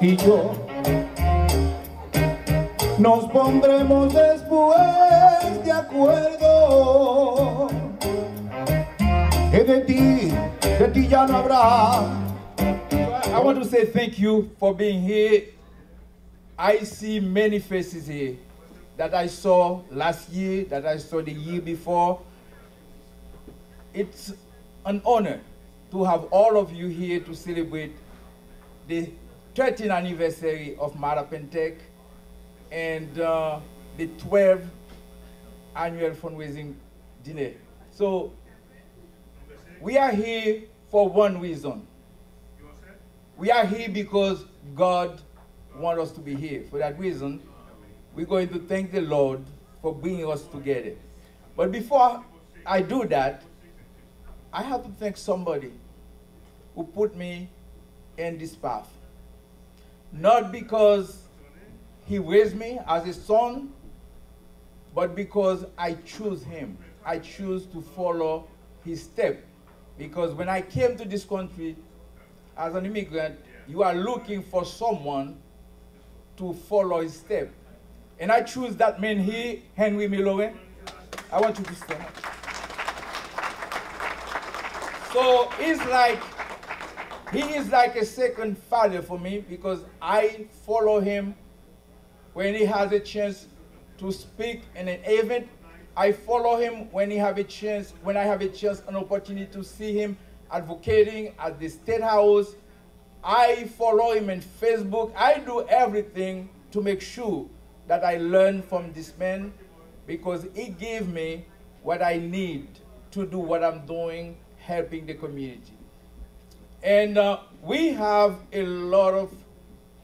y yo nos pondremos después de acuerdo que de ti, de ti ya no habrá. I want to say thank you for being here. I see many faces here that I saw last year, that I saw the year before. It's an honor to have all of you here to celebrate the 13th anniversary of Mattapan Tech and uh, the 12th annual fundraising dinner. So we are here for one reason. We are here because God wants us to be here. For that reason, we're going to thank the Lord for bringing us together. But before I do that, I have to thank somebody who put me in this path. Not because he raised me as a son, but because I choose him. I choose to follow his step. Because when I came to this country as an immigrant, you are looking for someone to follow his step. And I choose that man here, Henry Milowe. I want you to stand up. So it's like, he is like a second father for me because I follow him when he has a chance to speak in an event. I follow him when he have a chance, when I have a chance, an opportunity to see him advocating at the State House. I follow him in Facebook. I do everything to make sure that I learn from this man because he gave me what I need to do what I'm doing, helping the community. And uh, we have a lot of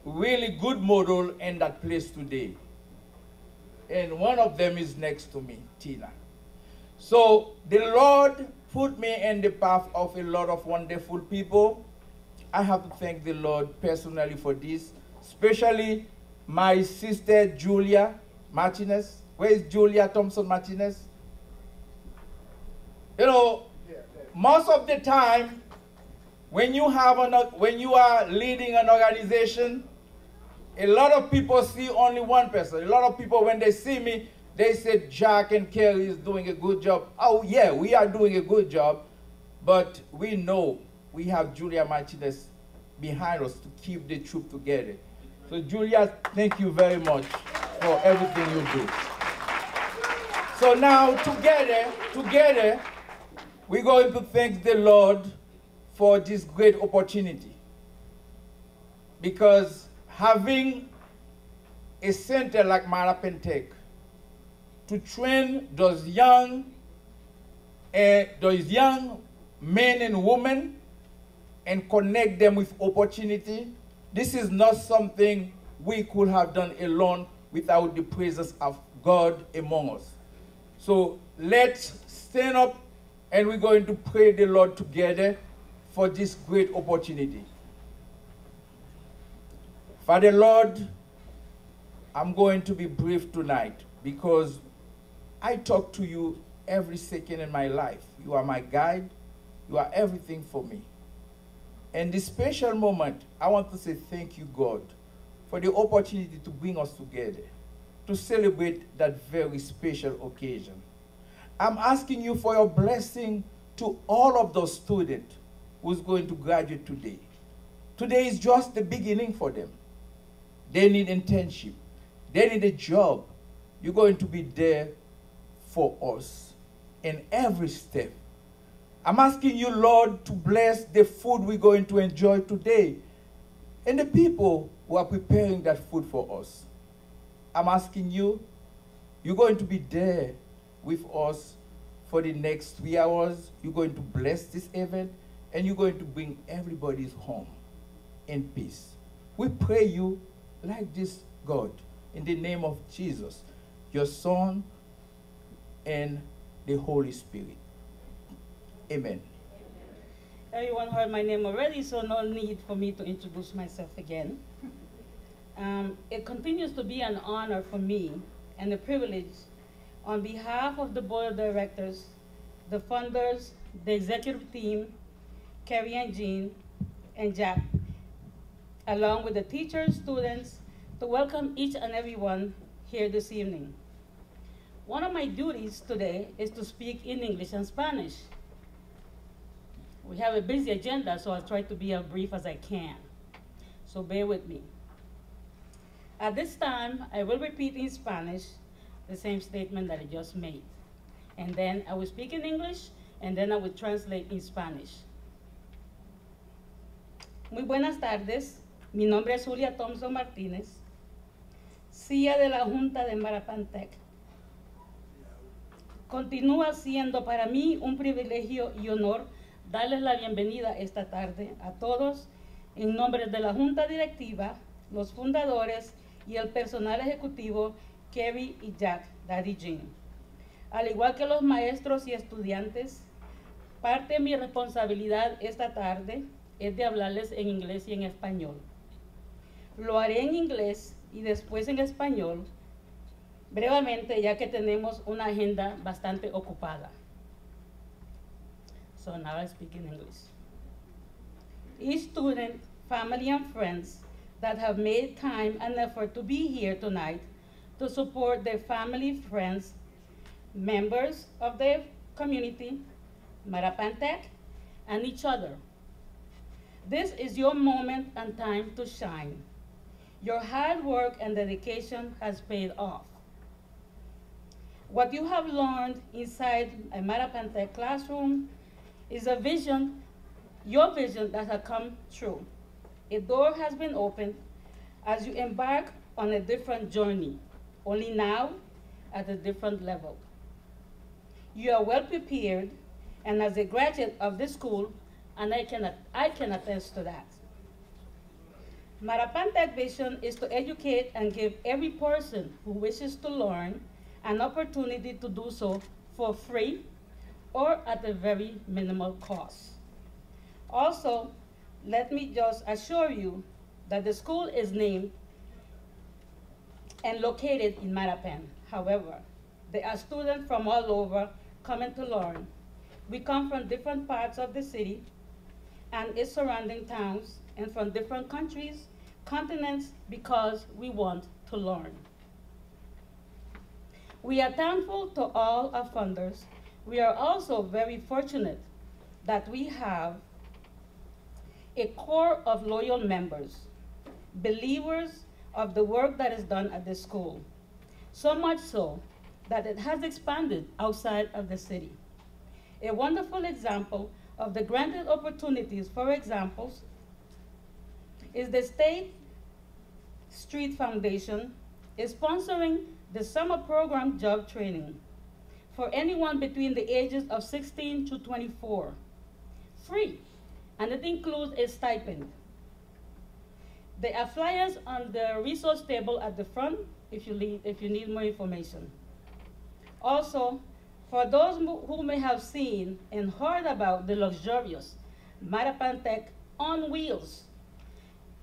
really good model in that place today. And one of them is next to me, Tina. So the Lord put me in the path of a lot of wonderful people. I have to thank the Lord personally for this, especially my sister Julia Martinez. Where is Julia Thompson Martinez? You know, most of the time, when you have an, when you are leading an organization, a lot of people see only one person. A lot of people, when they see me, they say Jack and Kelly is doing a good job. Oh yeah, we are doing a good job, but we know we have Julia Martinez behind us to keep the troop together. So Julia, thank you very much for everything you do. So now together, together, we're going to thank the Lord for this great opportunity. Because having a center like Mattapan Tech to train those young, uh, those young men and women and connect them with opportunity, this is not something we could have done alone without the presence of God among us. So let's stand up and we're going to pray the Lord together for this great opportunity. Father Lord, I'm going to be brief tonight because I talk to you every second in my life. You are my guide. You are everything for me. And this special moment, I want to say thank you, God, for the opportunity to bring us together to celebrate that very special occasion. I'm asking you for your blessing to all of those students who's going to graduate today. Today is just the beginning for them. They need internship. They need a job. You're going to be there for us in every step. I'm asking you, Lord, to bless the food we're going to enjoy today and the people who are preparing that food for us. I'm asking you, you're going to be there with us for the next three hours. You're going to bless this event and you're going to bring everybody's home in peace. We pray you like this, God, in the name of Jesus, your Son, and the Holy Spirit. Amen. Everyone heard my name already, so no need for me to introduce myself again. Um, it continues to be an honor for me and a privilege on behalf of the board of directors, the funders, the executive team, Carrie and Jean, and Jack, along with the teachers, students, to welcome each and everyone here this evening. One of my duties today is to speak in English and Spanish. We have a busy agenda, so I'll try to be as brief as I can. So bear with me. At this time, I will repeat in Spanish the same statement that I just made. And then I will speak in English, and then I will translate in Spanish. Muy buenas tardes. Mi nombre es Julia Thompson Martínez, CIA de la Junta de Marapantec. Continúa siendo para mí un privilegio y honor darles la bienvenida esta tarde a todos en nombre de la Junta Directiva, los fundadores y el personal ejecutivo Kerry y Jack Daddy Jean. Al igual que los maestros y estudiantes, parte de mi responsabilidad esta tarde es de hablarles en inglés y en español. Lo haré en inglés y después en español, brevemente ya que tenemos una agenda bastante ocupada. So now I speak in English. Each student, family, and friends that have made time and effort to be here tonight to support their family, friends, members of their community, Mattapan Tech, and each other. This is your moment and time to shine. Your hard work and dedication has paid off. What you have learned inside a Mattapan Tech classroom is a vision, your vision that has come true. A door has been opened as you embark on a different journey, only now at a different level. You are well prepared, and as a graduate of this school, and I can, I can attest to that. Mattapan Tech vision is to educate and give every person who wishes to learn an opportunity to do so for free or at a very minimal cost. Also, let me just assure you that the school is named and located in Mattapan. However, there are students from all over coming to learn. We come from different parts of the city and its surrounding towns and from different countries, continents, because we want to learn. We are thankful to all our funders. We are also very fortunate that we have a core of loyal members, believers of the work that is done at the school. So much so that it has expanded outside of the city. A wonderful example of the granted opportunities, for examples, is the State Street Foundation is sponsoring the summer program job training for anyone between the ages of 16 to 24. Free, and it includes a stipend. There are flyers on the resource table at the front if you, need, if you need more information. Also, for those who may have seen and heard about the luxurious Mattapan Tech on wheels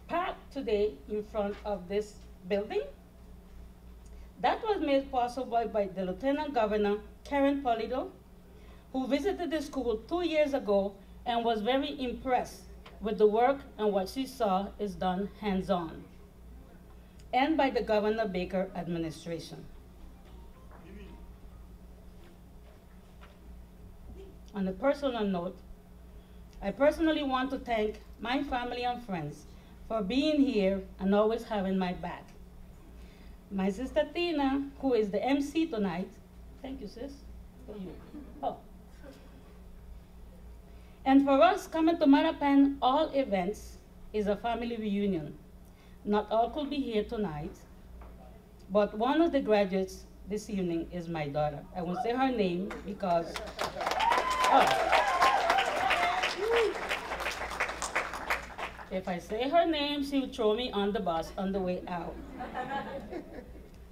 parked today in front of this building, that was made possible by the Lieutenant Governor, Karyn Polito, who visited the school two years ago and was very impressed with the work and what she saw is done hands-on, and by the Governor Baker administration. On a personal note, I personally want to thank my family and friends for being here and always having my back. My sister Tina, who is the MC tonight, thank you sis. Oh. And for us, coming to Mattapan, all events is a family reunion. Not all could be here tonight, but one of the graduates this evening is my daughter. I won't say her name because. If I say her name, she will throw me on the bus on the way out.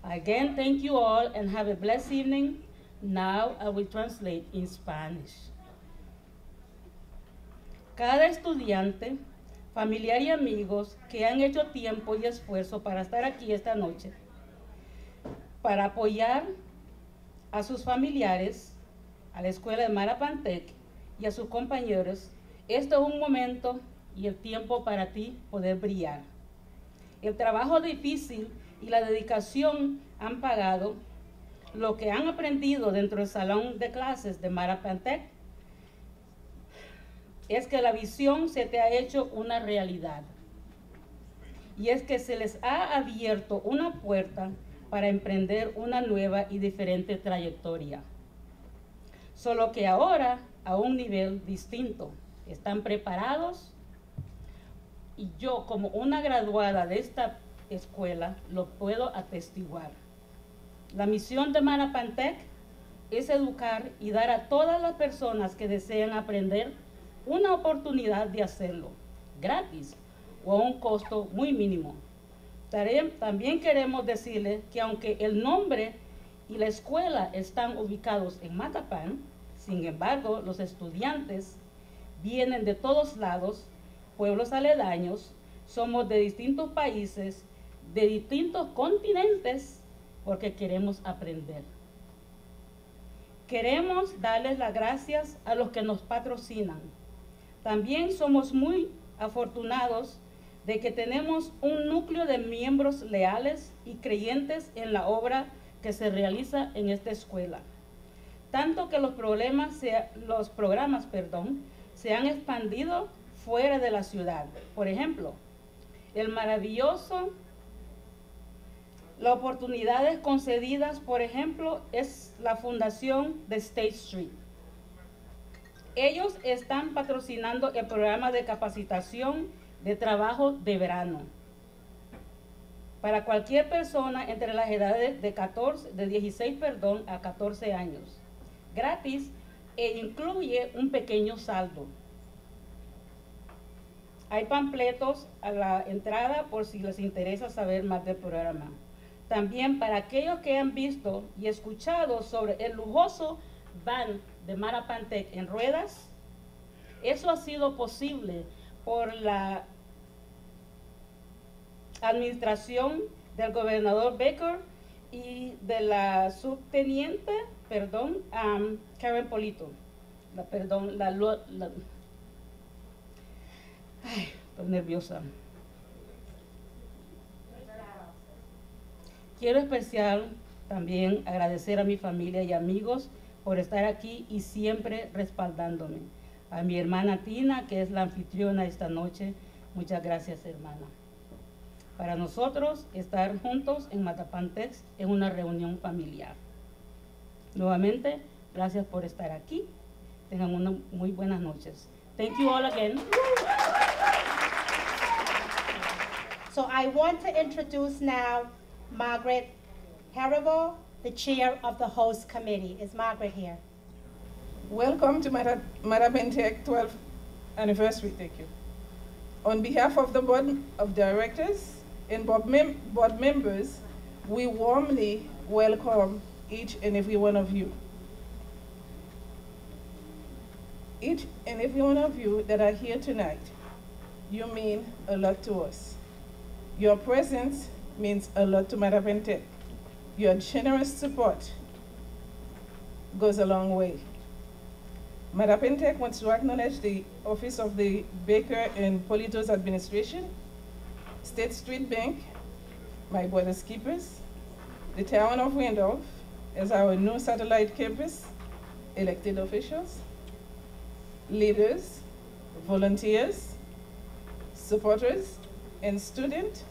Again, thank you all and have a blessed evening. Now I will translate in Spanish. Cada estudiante, familiar y amigos que han hecho tiempo y esfuerzo para estar aquí esta noche, para apoyar a sus familiares, a la escuela de Marapantec y a sus compañeros, esto es un momento y el tiempo para ti poder brillar. El trabajo difícil y la dedicación han pagado lo que han aprendido dentro del salón de clases de Marapantec es que la visión se te ha hecho una realidad. Y es que se les ha abierto una puerta para emprender una nueva y diferente trayectoria. Solo que ahora a un nivel distinto. Están preparados y yo como una graduada de esta escuela lo puedo atestiguar. La misión de Marapantec es educar y dar a todas las personas que desean aprender una oportunidad de hacerlo gratis o a un costo muy mínimo. También queremos decirles que aunque el nombre y la escuela están ubicados en Matapán, sin embargo, los estudiantes vienen de todos lados, pueblos aledaños, somos de distintos países, de distintos continentes, porque queremos aprender. Queremos darles las gracias a los que nos patrocinan, también somos muy afortunados de que tenemos un núcleo de miembros leales y creyentes en la obra que se realiza en esta escuela. Tanto que los, programas perdón, se han expandido fuera de la ciudad. Por ejemplo, el maravilloso, las oportunidades concedidas, por ejemplo, es la fundación de State Street. Ellos están patrocinando el programa de capacitación de trabajo de verano para cualquier persona entre las edades de 14, de 16, perdón, a 14 años, gratis e incluye un pequeño saldo. Hay panfletos a la entrada por si les interesa saber más del programa. También para aquellos que han visto y escuchado sobre el lujoso van de Marapantec en ruedas. Eso ha sido posible por la administración del gobernador Baker y de la subteniente, perdón, Karen Polito. Perdón, la, la ay, estoy nerviosa. Quiero especial también agradecer a mi familia y amigos por estar aquí y siempre respaldándome. A mi hermana Tina, que es la anfitriona esta noche, muchas gracias hermana. Para nosotros estar juntos en Matapantex en una reunión familiar. Nuevamente, gracias por estar aquí. Tengan una muy buenas noches. Thank you all again. So I want to introduce now Margaret Haribo, the chair of the host committee. Is Margaret here? Welcome to Mattapan Tech 12th anniversary, thank you. On behalf of the board of directors and board, mem board members, we warmly welcome each and every one of you. Each and every one of you that are here tonight, you mean a lot to us. Your presence means a lot to Mattapan Tech. Your generous support goes a long way. Mattapan Tech wants to acknowledge the Office of the Baker and Polito's administration, State Street Bank, my brother's keepers, the town of Randolph as our new satellite campus, elected officials, leaders, volunteers, supporters, and students,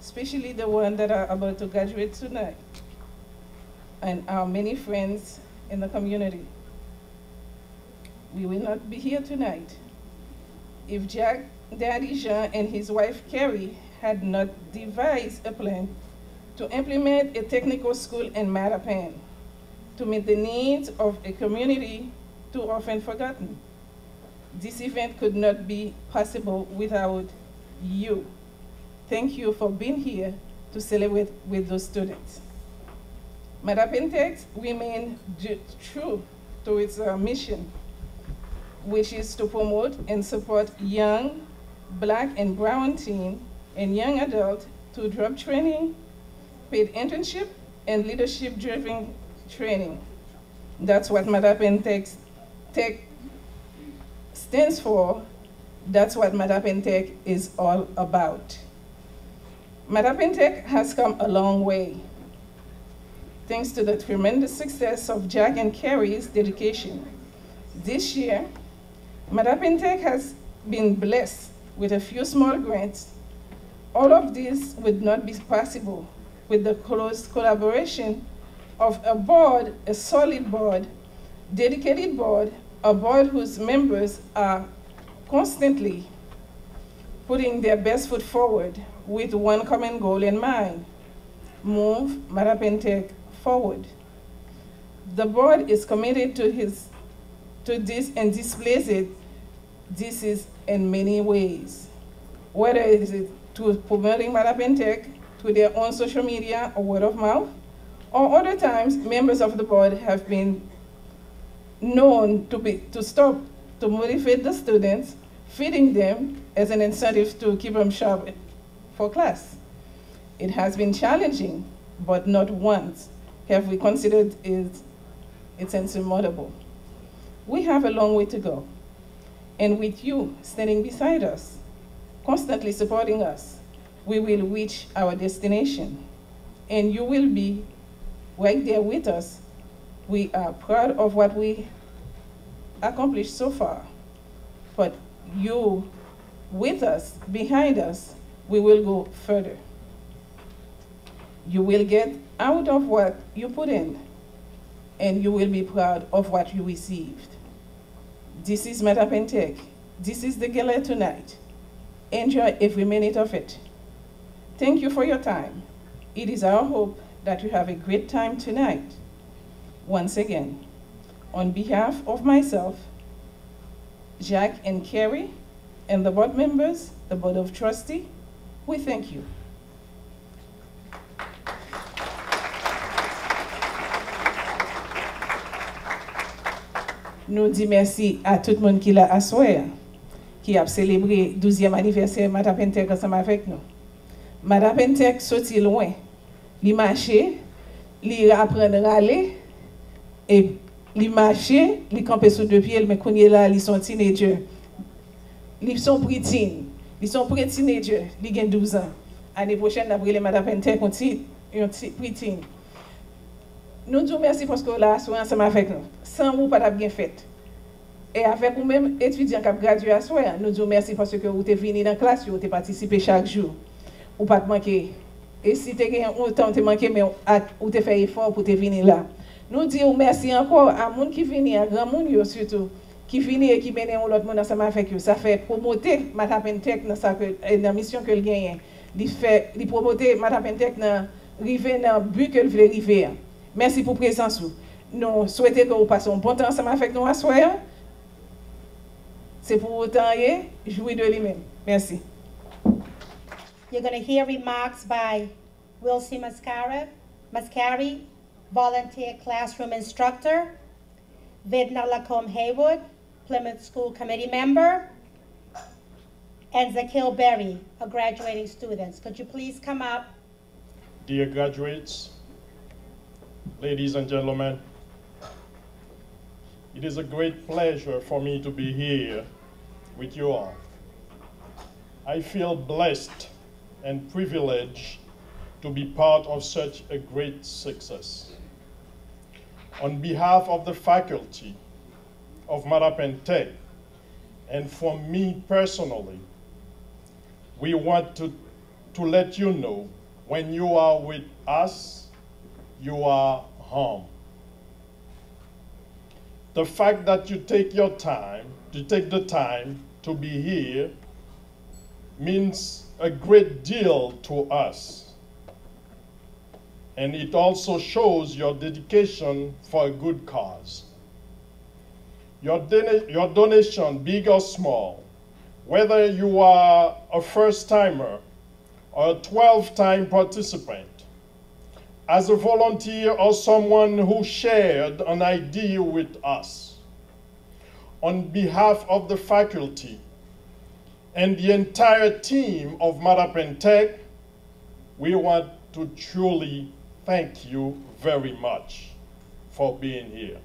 especially the ones that are about to graduate tonight and our many friends in the community. We will not be here tonight if Jack Daddy Jean and his wife Carrie had not devised a plan to implement a technical school in Mattapan to meet the needs of a community too often forgotten. This event could not be possible without you. Thank you for being here to celebrate with those students. Metapentex remain true to its uh, mission, which is to promote and support young black and brown teen and young adult to job training, paid internship, and leadership-driven training. That's what Madapentex Tech stands for. That's what Madapentex is all about. Mattapan Tech has come a long way. Thanks to the tremendous success of Jack and Carrie's dedication. This year, Matapentec has been blessed with a few small grants. All of this would not be possible with the close collaboration of a board, a solid board, dedicated board, a board whose members are constantly putting their best foot forward with one common goal in mind, move Mattapan Tech forward. The board is committed to, his, to this and displays it, this is in many ways. Whether it is to promoting Mattapan Tech to their own social media or word of mouth, or other times members of the board have been known to, be, to stop to motivate the students, feeding them as an incentive to keep them sharp for class. It has been challenging, but not once have we considered it, it's insurmountable. We have a long way to go. And with you standing beside us, constantly supporting us, we will reach our destination. And you will be right there with us. We are proud of what we accomplished so far. But you with us, behind us, we will go further. You will get out of what you put in, and you will be proud of what you received. This is Mattapan Tech. This is the gala tonight. Enjoy every minute of it. Thank you for your time. It is our hope that you have a great time tonight. Once again, on behalf of myself, Jack and Carrie, and the board members, the Board of Trustee, we thank you. Nous disons merci à tout le monde qui l'a assoé, qui a célébré le 12e anniversaire Mattapan Tech ensemble avec nous. Mattapan Tech sorti loin, Les marcher, les apprennent à aller. Et les marcher, les camper sous deux pieds, mais quand ils sont là, ils sont teenager. Ils sont prétiennes. Ils sont. Ils ont 12 ans. L'année prochaine, après les matins, ils ont été prétiennes. Nous nous remercions parce que nous avons assuré ensemble avec nous. Sans nous ne sommes pas bien fait. Et avec vous même étudiants qui ont gradué assuré, nous nous remercions parce que vous avez venu dans la classe, vous avez participé chaque jour. Vous n'avez pas manqué. Et si vous avez autant de manquer, mais vous avez fait effort pour venir là. Nous disons merci encore à gens qui viennent, à grand monde surtout qui finit et qui mène l'autre monde ensemble avec eux. Ça fait promoter Matapentec dans la mission que gagne. Il fait il promoter Matapentec dans river dans but que veut arriver. Merci pour présence. Nous souhaitons que vous passiez un bon temps ensemble avec nous à soir. C'est pour autant jouer de lui-même. Merci. You're going to hear remarks by Wilson Mascara, Mascari, volunteer classroom instructor, Vedna Lacombe Haywood, Plymouth School Committee member, and Zakil Berry, a graduating student. Could you please come up? Dear graduates, ladies and gentlemen, it is a great pleasure for me to be here with you all. I feel blessed and privilege to be part of such a great success. On behalf of the faculty, of Marapente And for me personally, we want to, to let you know when you are with us, you are home. The fact that you take your time, to take the time to be here, means a great deal to us. And it also shows your dedication for a good cause. Your, your donation, big or small, whether you are a first timer or a 12 time participant, as a volunteer or someone who shared an idea with us, on behalf of the faculty and the entire team of Mattapan Tech, we want to truly thank you very much for being here.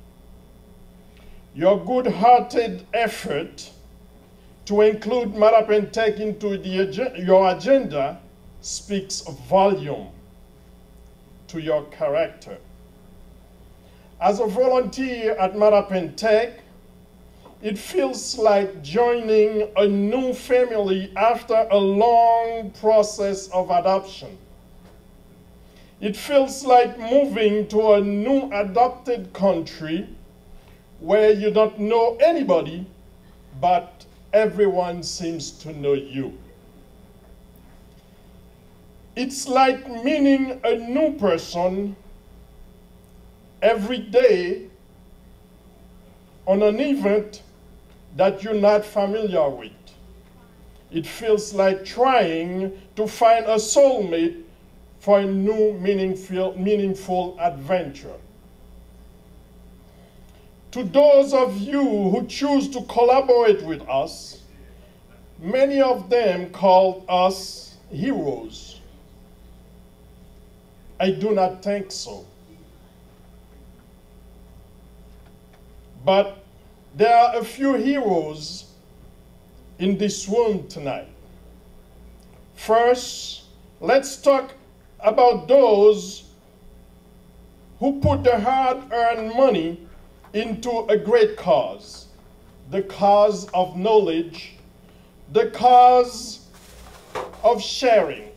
Your good-hearted effort to include Mattapan Tech into the, your agenda speaks volume to your character. As a volunteer at Mattapan Tech, it feels like joining a new family after a long process of adoption. It feels like moving to a new adopted country where you don't know anybody, but everyone seems to know you. It's like meeting a new person every day on an event that you're not familiar with. It feels like trying to find a soulmate for a new meaningful, meaningful adventure. To those of you who choose to collaborate with us, many of them call us heroes. I do not think so. But there are a few heroes in this room tonight. First, let's talk about those who put their hard earned money into a great cause the cause of knowledge, the cause of sharing,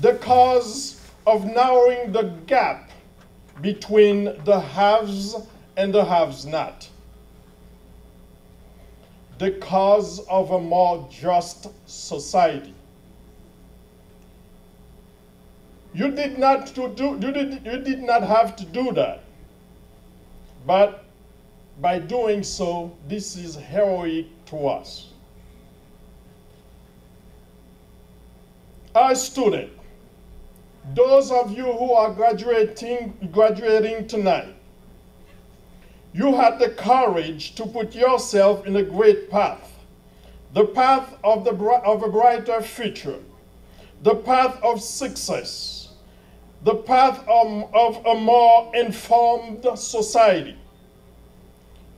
the cause of narrowing the gap between the haves and the haves not the cause of a more just society. You did not to do you did, you did not have to do that. But by doing so, this is heroic to us. Our student, those of you who are graduating, graduating tonight, you had the courage to put yourself in a great path, the path of, the, of a brighter future, the path of success, the path of, of a more informed society.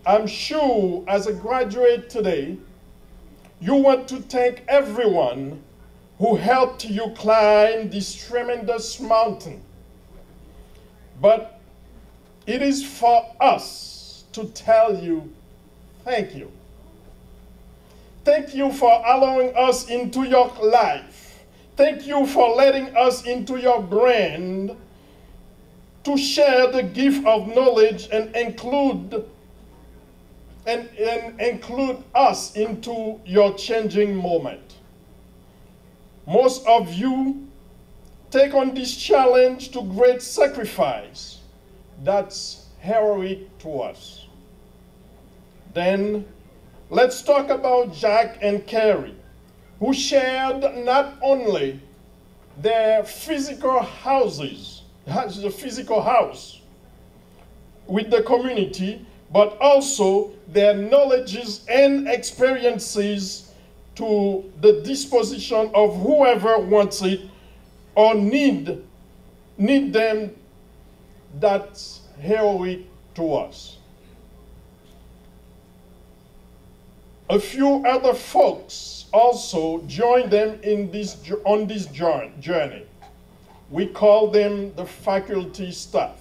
I'm sure as a graduate today, you want to thank everyone who helped you climb this tremendous mountain. But it is for us to tell you thank you. Thank you for allowing us into your life. Thank you for letting us into your brand to share the gift of knowledge and include and, and include us into your changing moment. Most of you take on this challenge to great sacrifice. That's heroic to us. Then let's talk about Jack and Carrie, who shared not only their physical houses, the physical house with the community, but also their knowledges and experiences to the disposition of whoever wants it or need, need them that's heroic to us. A few other folks also joined them in this, on this journey. We call them the faculty staff.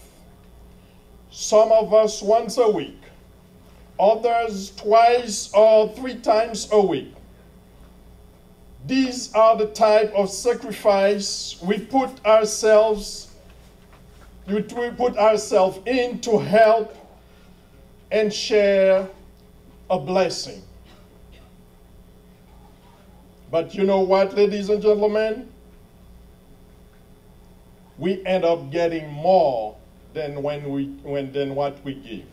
Some of us once a week, others twice or three times a week. These are the type of sacrifice we put ourselves we put ourselves in to help and share a blessing. But you know what, ladies and gentlemen? We end up getting more than when we when than what we give.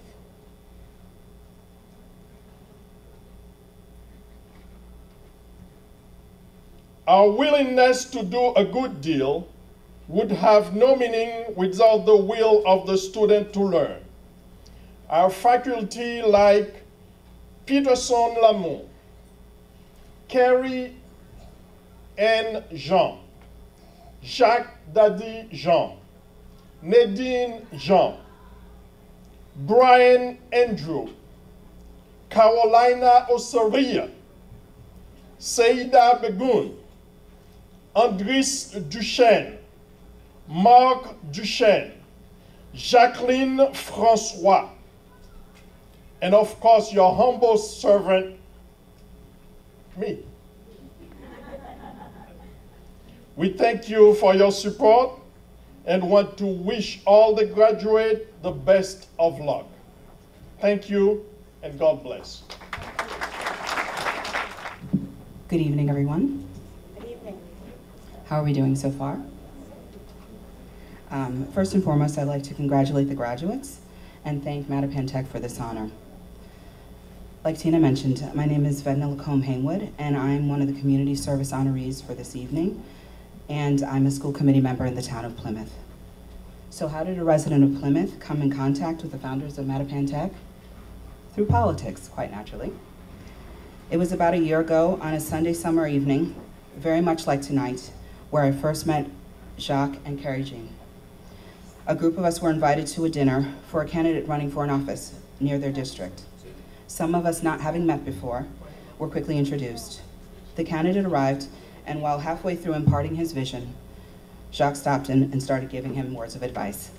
Our willingness to do a good deal would have no meaning without the will of the student to learn. Our faculty like Peterson Lamont, Carrie N. Jean, Jacques Daddy Jean, Nadine Jean, Brian Andrew, Carolina Osoria, Seida Begun, Andris Duchesne, Marc Duchesne, Jacqueline Francois, and of course, your humble servant, me. We thank you for your support and want to wish all the graduates the best of luck. Thank you and God bless. Good evening, everyone. Good evening. How are we doing so far? Um, first and foremost, I'd like to congratulate the graduates and thank Mattapan Tech for this honor. Like Tina mentioned, my name is Vedna Lacombe Haywood, and I'm one of the community service honorees for this evening, and I'm a school committee member in the town of Plymouth. So how did a resident of Plymouth come in contact with the founders of Mattapan Tech? Through politics, quite naturally. It was about a year ago on a Sunday summer evening, very much like tonight, where I first met Jacques and Carrie Jean. A group of us were invited to a dinner for a candidate running for an office near their district. Some of us not having met before were quickly introduced. The candidate arrived, and while halfway through imparting his vision, Jacques stopped in and started giving him words of advice.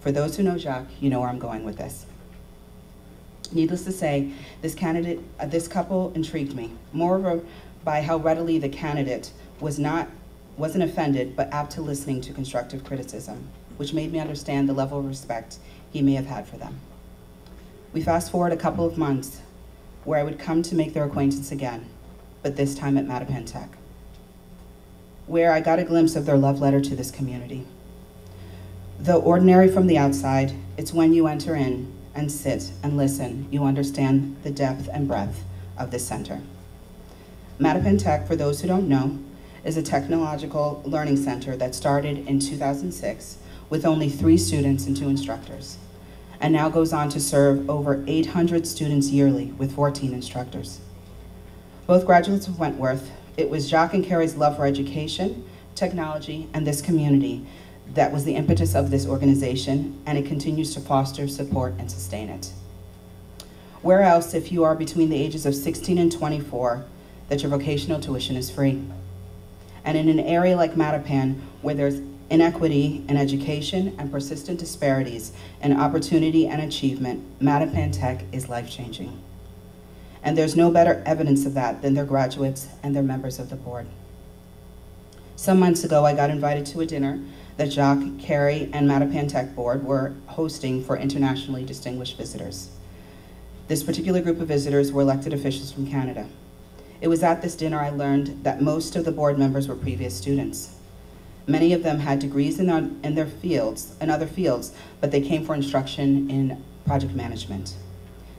For those who know Jacques, you know where I'm going with this. Needless to say, this candidate, uh, this couple intrigued me, moreover by how readily the candidate was not, wasn't offended, but apt to listening to constructive criticism, which made me understand the level of respect he may have had for them. We fast forward a couple of months where I would come to make their acquaintance again, but this time at Mattapan Tech, where I got a glimpse of their love letter to this community. Though ordinary from the outside, it's when you enter in and sit and listen, you understand the depth and breadth of this center. Mattapan Tech, for those who don't know, is a technological learning center that started in 2006 with only three students and two instructors, and now goes on to serve over 800 students yearly with 14 instructors. Both graduates of Wentworth, it was Jacques and Carrie's love for education, technology, and this community that was the impetus of this organization, and it continues to foster, support, and sustain it. Where else, if you are between the ages of 16 and 24, that your vocational tuition is free? And in an area like Mattapan, where there's inequity in education and persistent disparities in opportunity and achievement, Mattapan Tech is life-changing. And there's no better evidence of that than their graduates and their members of the board. Some months ago, I got invited to a dinner that Jacques, Carrie, and Mattapan Tech Board were hosting for internationally distinguished visitors. This particular group of visitors were elected officials from Canada. It was at this dinner I learned that most of the board members were previous students. Many of them had degrees in their, in their fields, in other fields, but they came for instruction in project management.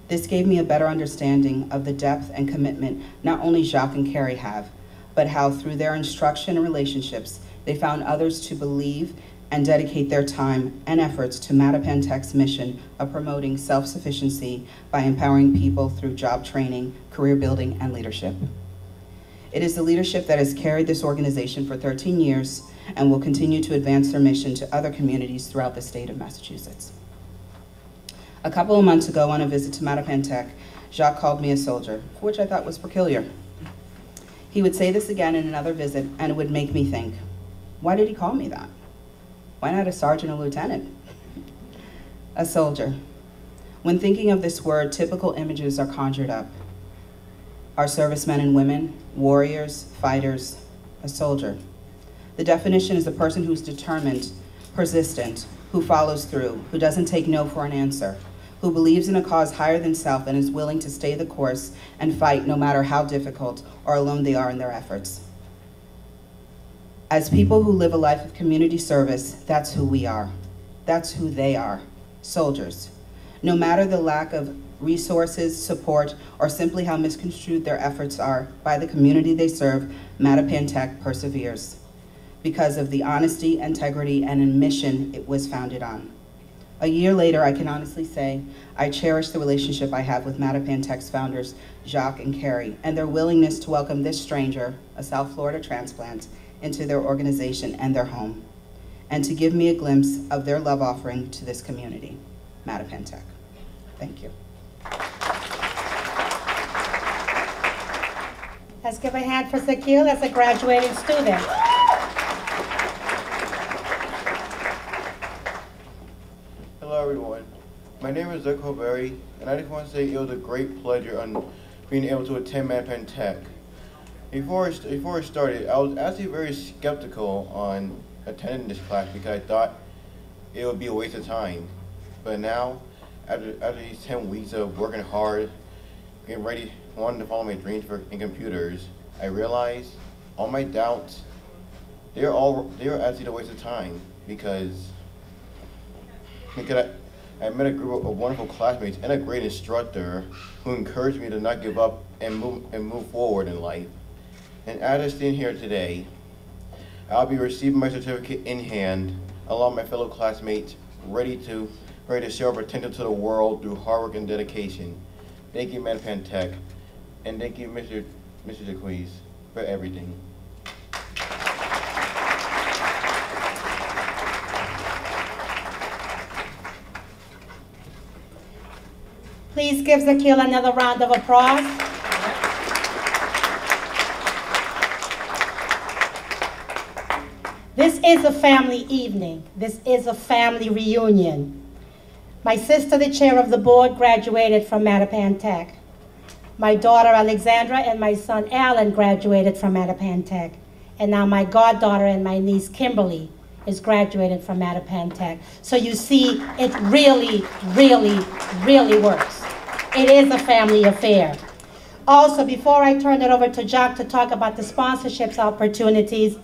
This gave me a better understanding of the depth and commitment not only Jacques and Carrie have, but how through their instruction and relationships, they found others to believe and dedicate their time and efforts to Mattapan Tech's mission of promoting self-sufficiency by empowering people through job training, career building, and leadership. It is the leadership that has carried this organization for 13 years and will continue to advance their mission to other communities throughout the state of Massachusetts. A couple of months ago on a visit to Mattapan Tech, Jacques called me a soldier, which I thought was peculiar. He would say this again in another visit and it would make me think, why did he call me that? Why not a sergeant or lieutenant? a soldier. When thinking of this word, typical images are conjured up. Our servicemen and women, warriors, fighters, a soldier. The definition is a person who's determined, persistent, who follows through, who doesn't take no for an answer, who believes in a cause higher than self and is willing to stay the course and fight no matter how difficult or alone they are in their efforts. As people who live a life of community service, that's who we are. That's who they are, soldiers. No matter the lack of resources, support, or simply how misconstrued their efforts are by the community they serve, Mattapan Tech perseveres because of the honesty, integrity, and mission it was founded on. A year later, I can honestly say I cherish the relationship I have with Mattapan Tech's founders, Jacques and Carrie, and their willingness to welcome this stranger, a South Florida transplant, into their organization and their home, and to give me a glimpse of their love offering to this community, Mattapan Tech. Thank you. Let's give a hand for Zakil as a graduating student. Hello everyone. My name is Zeko Berry, and I just want to say it was a great pleasure on being able to attend Mattapan Tech. Before I, before I started, I was actually very skeptical on attending this class because I thought it would be a waste of time. But now, after, after these 10 weeks of working hard, getting ready, wanting to follow my dreams for, in computers, I realized all my doubts, they're all, they're actually a waste of time because, because I, I met a group of wonderful classmates and a great instructor who encouraged me to not give up and move, and move forward in life. And as I stand here today, I'll be receiving my certificate in hand, along with my fellow classmates, ready to ready to show our potential to the world through hard work and dedication. Thank you, Mattapan Tech, and thank you, Mr. Mr. Jaquiz, for everything. Please give Zakil another round of applause. This is a family evening. This is a family reunion. My sister, the chair of the board, graduated from Mattapan Tech. My daughter, Alexandra, and my son, Alan, graduated from Mattapan Tech. And now my goddaughter and my niece, Kimberly, is graduated from Mattapan Tech. So you see, it really, really, really works. It is a family affair. Also, before I turn it over to Jack to talk about the sponsorships opportunities,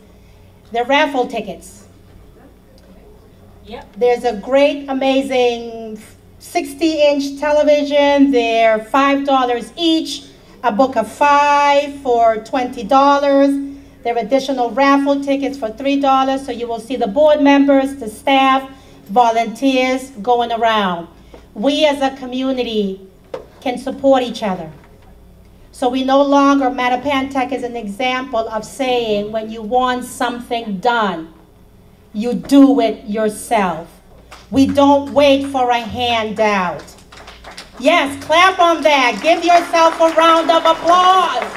the raffle tickets. Yep. There's a great, amazing 60 inch television. They're $5 each, a book of five for $20. There are additional raffle tickets for $3, so you will see the board members, the staff, volunteers going around. We as a community can support each other. So we no longer, Mattapan Tech is an example of saying when you want something done, you do it yourself. We don't wait for a handout. Yes, clap on that. Give yourself a round of applause.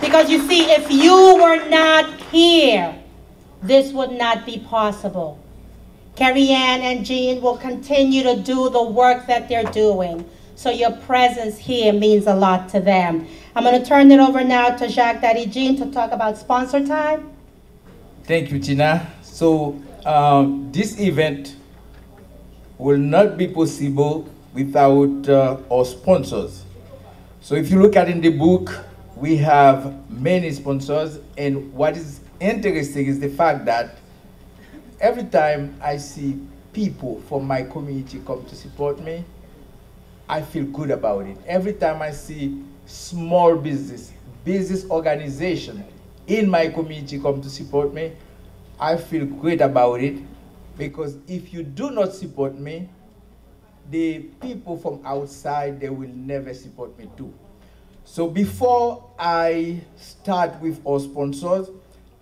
Because you see, if you were not here, this would not be possible. Carrie Ann and Jean will continue to do the work that they're doing. So your presence here means a lot to them. I'm going to turn it over now to Jacques Daddy Jean to talk about sponsor time. Thank you, Tina. So um, this event will not be possible without uh, our sponsors. So if you look at in the book, we have many sponsors, and what is interesting is the fact that every time I see people from my community come to support me, I feel good about it. Every time I see small business, business organization in my community come to support me, I feel great about it because if you do not support me, the people from outside, they will never support me too. So before I start with our sponsors,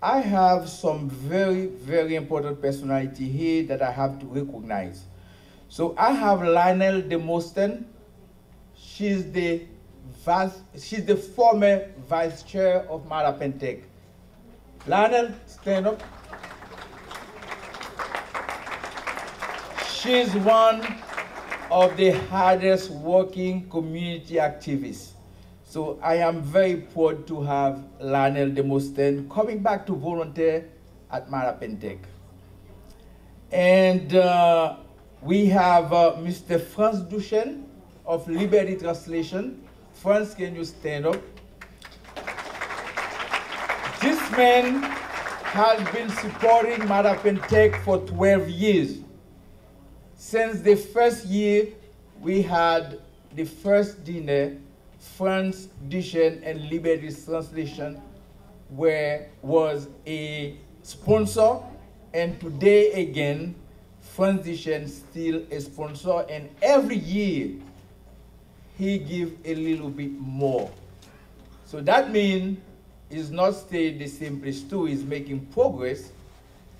I have some very, very important personality here that I have to recognize. So I have Lionel Demosthenes. She's the vice, she's the former vice chair of Mattapan Tech. Lionel, stand up. She's one of the hardest working community activists. So I am very proud to have Lionel Demosthenes coming back to volunteer at Mattapan Tech. And uh, we have uh, Mr. Franz Duchesne of Liberty Translation. Franz, can you stand up? This man has been supporting Mattapan Tech for 12 years. Since the first year we had the first dinner, Franz Duchesne and Liberty Translation were, was a sponsor, and today again, Franz Duchesne still a sponsor, and every year he give a little bit more. So that means it's not stay the same place too, he's making progress,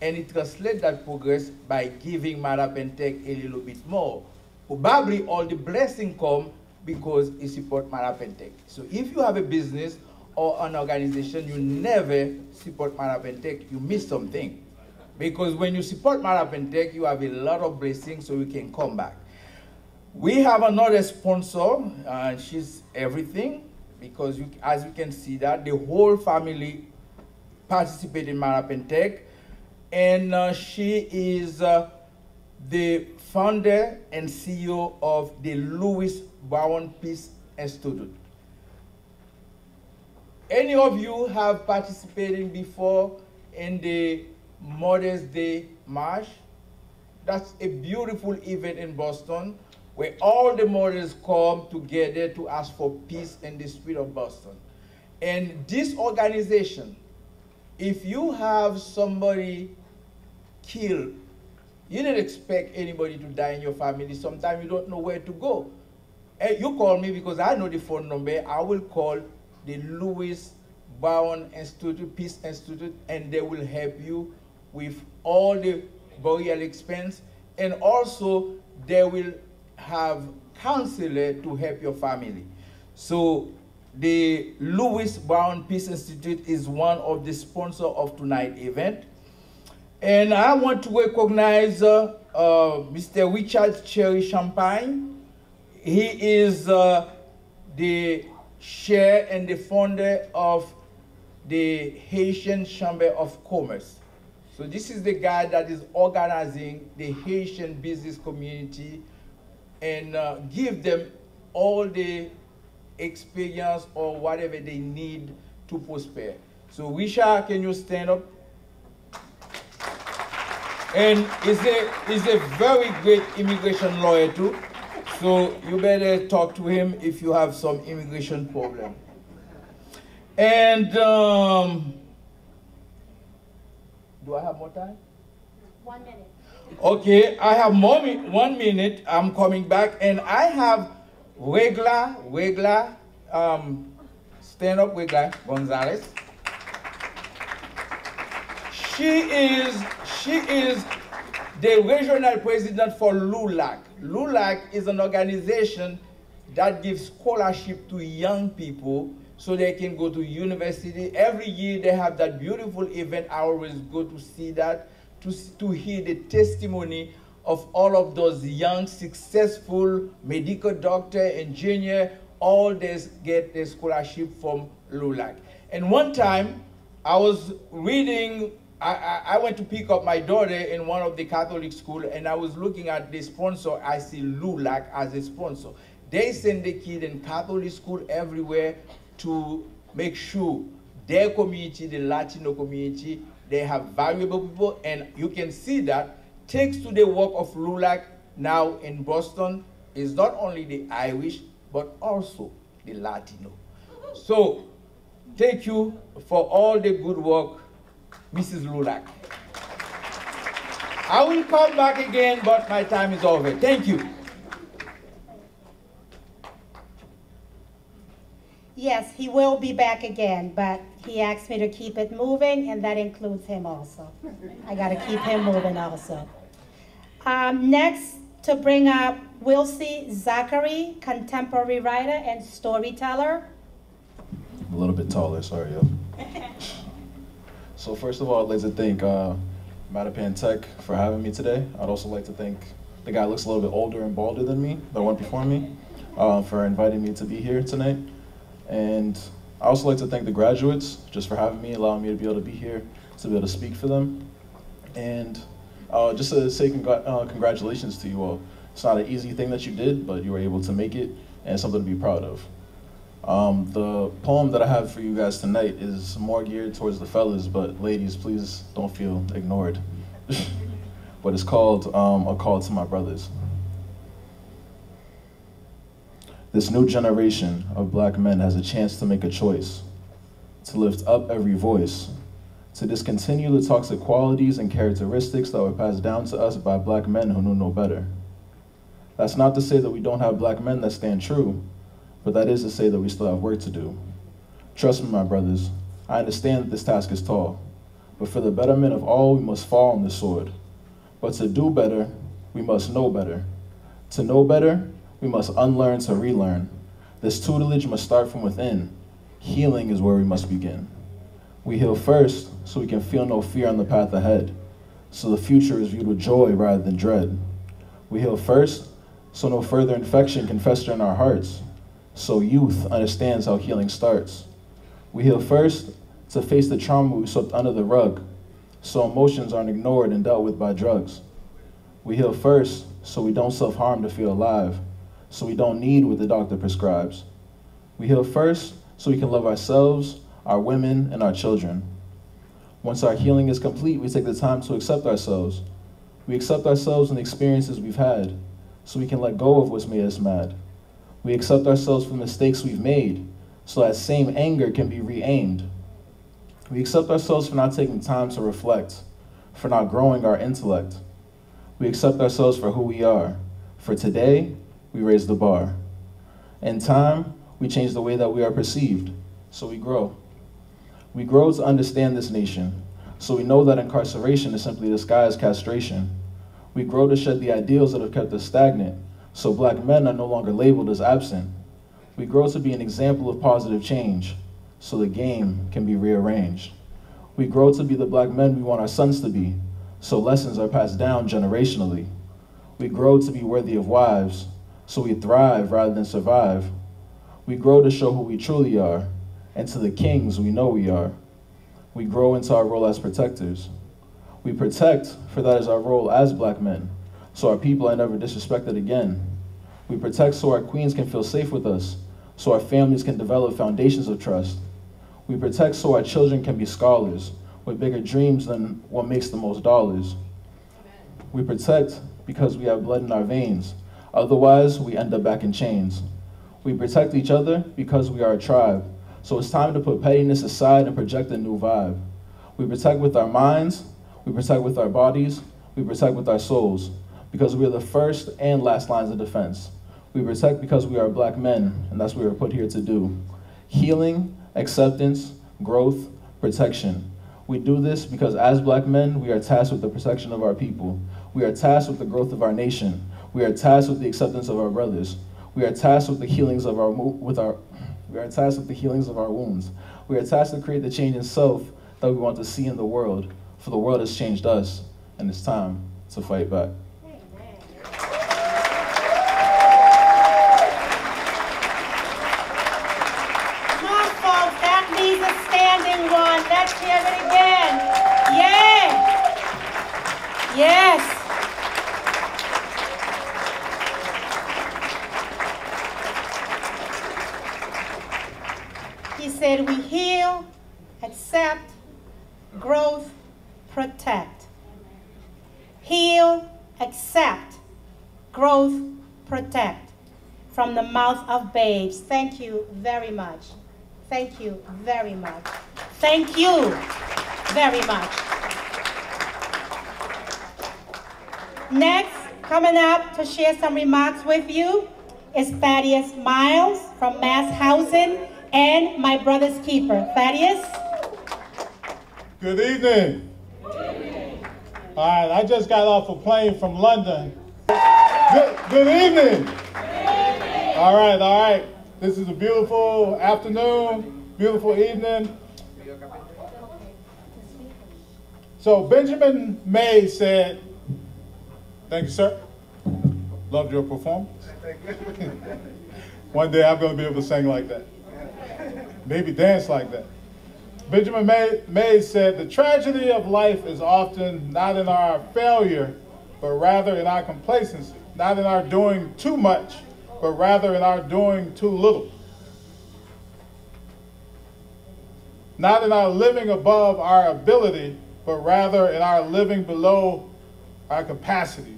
and he translate that progress by giving Mattapan Tech a little bit more. Probably all the blessing come because he support Mattapan Tech. So if you have a business or an organization, you never support Mattapan Tech, you miss something. Because when you support Mattapan Tech, you have a lot of blessings so you can come back. We have another sponsor, and she's everything, because you, as you can see that, the whole family participate in Mattapan Tech, and uh, she is uh, the founder and CEO of the Louis Brown Peace Institute. Any of you have participated before in the Mother's Day March? That's a beautiful event in Boston where all the mothers come together to ask for peace in the street of Boston. And this organization, if you have somebody killed, you didn't expect anybody to die in your family. Sometimes you don't know where to go. And you call me because I know the phone number. I will call the Louis Brown Institute, Peace Institute, and they will help you with all the burial expense. And also, they will have counselor to help your family. So the Louis Brown Peace Institute is one of the sponsor of tonight event. And I want to recognize uh, uh, Mr. Richard Cherry Champagne. He is uh, the chair and the founder of the Haitian Chamber of Commerce. So this is the guy that is organizing the Haitian business community and uh, give them all the experience or whatever they need to prosper. So Richard, can you stand up? And he's a, he's a very great immigration lawyer too. So you better talk to him if you have some immigration problem. And um, do I have more time? One minute. Okay, I have more mi one minute. I'm coming back, and I have Regla, Regla, um, stand up, Regla Gonzalez. She is she is the regional president for LULAC. LULAC is an organization that gives scholarship to young people so they can go to university. Every year they have that beautiful event. I always go to see that, to, to hear the testimony of all of those young, successful medical doctor, engineer, all they get their scholarship from LULAC. And one time, I was reading, I, I, went to pick up my daughter in one of the Catholic school, and I was looking at the sponsor. I see LULAC as a sponsor. They send the kid in Catholic school everywhere to make sure their community, the Latino community, they have valuable people, and you can see that thanks to the work of LULAC now in Boston, is not only the Irish, but also the Latino. So, thank you for all the good work, Mrs. LULAC. I will come back again, but my time is over. Thank you. Yes, he will be back again, but he asked me to keep it moving, and that includes him also. I got to keep him moving also. Um, next, to bring up Wilsie Zachary, contemporary writer and storyteller. a little bit taller, sorry, yo. so first of all, I'd like to thank uh, Mattapan Tech for having me today. I'd also like to thank the guy looks a little bit older and balder than me, the one before me, uh, for inviting me to be here tonight. And I also like to thank the graduates just for having me, allowing me to be able to be here, to be able to speak for them. And uh, just to say congr- uh, congratulations to you all. It's not an easy thing that you did, but you were able to make it, and something to be proud of. Um, the poem that I have for you guys tonight is more geared towards the fellas, but ladies, please don't feel ignored. but it's called um, A Call to My Brothers. This new generation of black men has a chance to make a choice, to lift up every voice, to discontinue the toxic qualities and characteristics that were passed down to us by black men who knew no better. That's not to say that we don't have black men that stand true, but that is to say that we still have work to do. Trust me, my brothers, I understand that this task is tall, but for the betterment of all, we must fall on the sword. But to do better, we must know better. To know better, we must unlearn to relearn. This tutelage must start from within. healing is where we must begin. We heal first so we can feel no fear on the path ahead, so the future is viewed with joy rather than dread. We heal first so no further infection can fester in our hearts, so youth understands how healing starts. We heal first to face the trauma we swept under the rug, so emotions aren't ignored and dealt with by drugs. We heal first so we don't self harm to feel alive, so we don't need what the doctor prescribes. We heal first so we can love ourselves, our women, and our children. Once our healing is complete, we take the time to accept ourselves. We accept ourselves and the experiences we've had, so we can let go of what's made us mad. We accept ourselves for mistakes we've made, so that same anger can be re aimed. We accept ourselves for not taking time to reflect, for not growing our intellect. We accept ourselves for who we are. For today, we raise the bar. In time, we change the way that we are perceived, so we grow. We grow to understand this nation, so we know that incarceration is simply disguised castration. We grow to shed the ideals that have kept us stagnant, so black men are no longer labeled as absent. We grow to be an example of positive change, so the game can be rearranged. We grow to be the black men we want our sons to be, so lessons are passed down generationally. We grow to be worthy of wives, so we thrive rather than survive. We grow to show who we truly are, and to the kings we know we are. We grow into our role as protectors. We protect, for that is our role as black men, so our people are never disrespected again. We protect so our queens can feel safe with us, so our families can develop foundations of trust. We protect so our children can be scholars with bigger dreams than what makes the most dollars. We protect because we have blood in our veins. Otherwise, we end up back in chains. We protect each other because we are a tribe. So it's time to put pettiness aside and project a new vibe. We protect with our minds, we protect with our bodies, we protect with our souls, because we are the first and last lines of defense. We protect because we are black men, and that's what we are put here to do. Healing, acceptance, growth, protection. We do this because as black men, we are tasked with the protection of our people. We are tasked with the growth of our nation. We are tasked with the acceptance of our brothers. We are tasked with the healings of our with our we are tasked with the healings of our wounds. We are tasked to create the change in self that we want to see in the world. For the world has changed us, and it's time to fight back. Come on, folks, that needs a standing one. Let's hear it again. Yeah. Yes. He said, We heal, accept, growth, protect. Heal, accept, growth, protect. From the mouth of babes. Thank you very much. Thank you very much. Thank you very much. Next, coming up to share some remarks with you is Thaddeus Miles from Mass Housing and my brother's keeper. Thaddeus? Good evening. Good evening. All right, I just got off a plane from London. Good, good evening. All right, all right. This is a beautiful afternoon, beautiful evening. So Benjamin Mays said, thank you, sir. Loved your performance. One day I'm going to be able to sing like that. Maybe dance like that. Benjamin Mays, May said, the tragedy of life is often not in our failure, but rather in our complacency, not in our doing too much, but rather in our doing too little. Not in our living above our ability, but rather in our living below our capacities.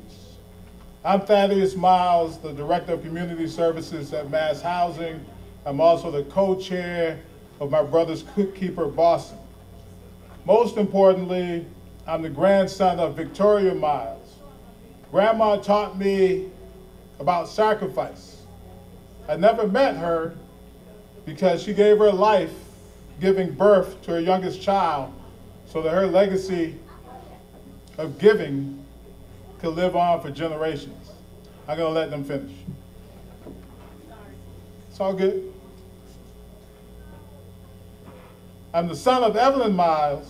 I'm Thaddeus Miles, the Director of Community Services at Mass Housing. I'm also the co-chair of my brother's Keeper Boston. Most importantly, I'm the grandson of Victoria Miles. Grandma taught me about sacrifice. I never met her because she gave her life giving birth to her youngest child so that her legacy of giving could live on for generations. I'm going to let them finish. It's all good. I'm the son of Evelyn Miles,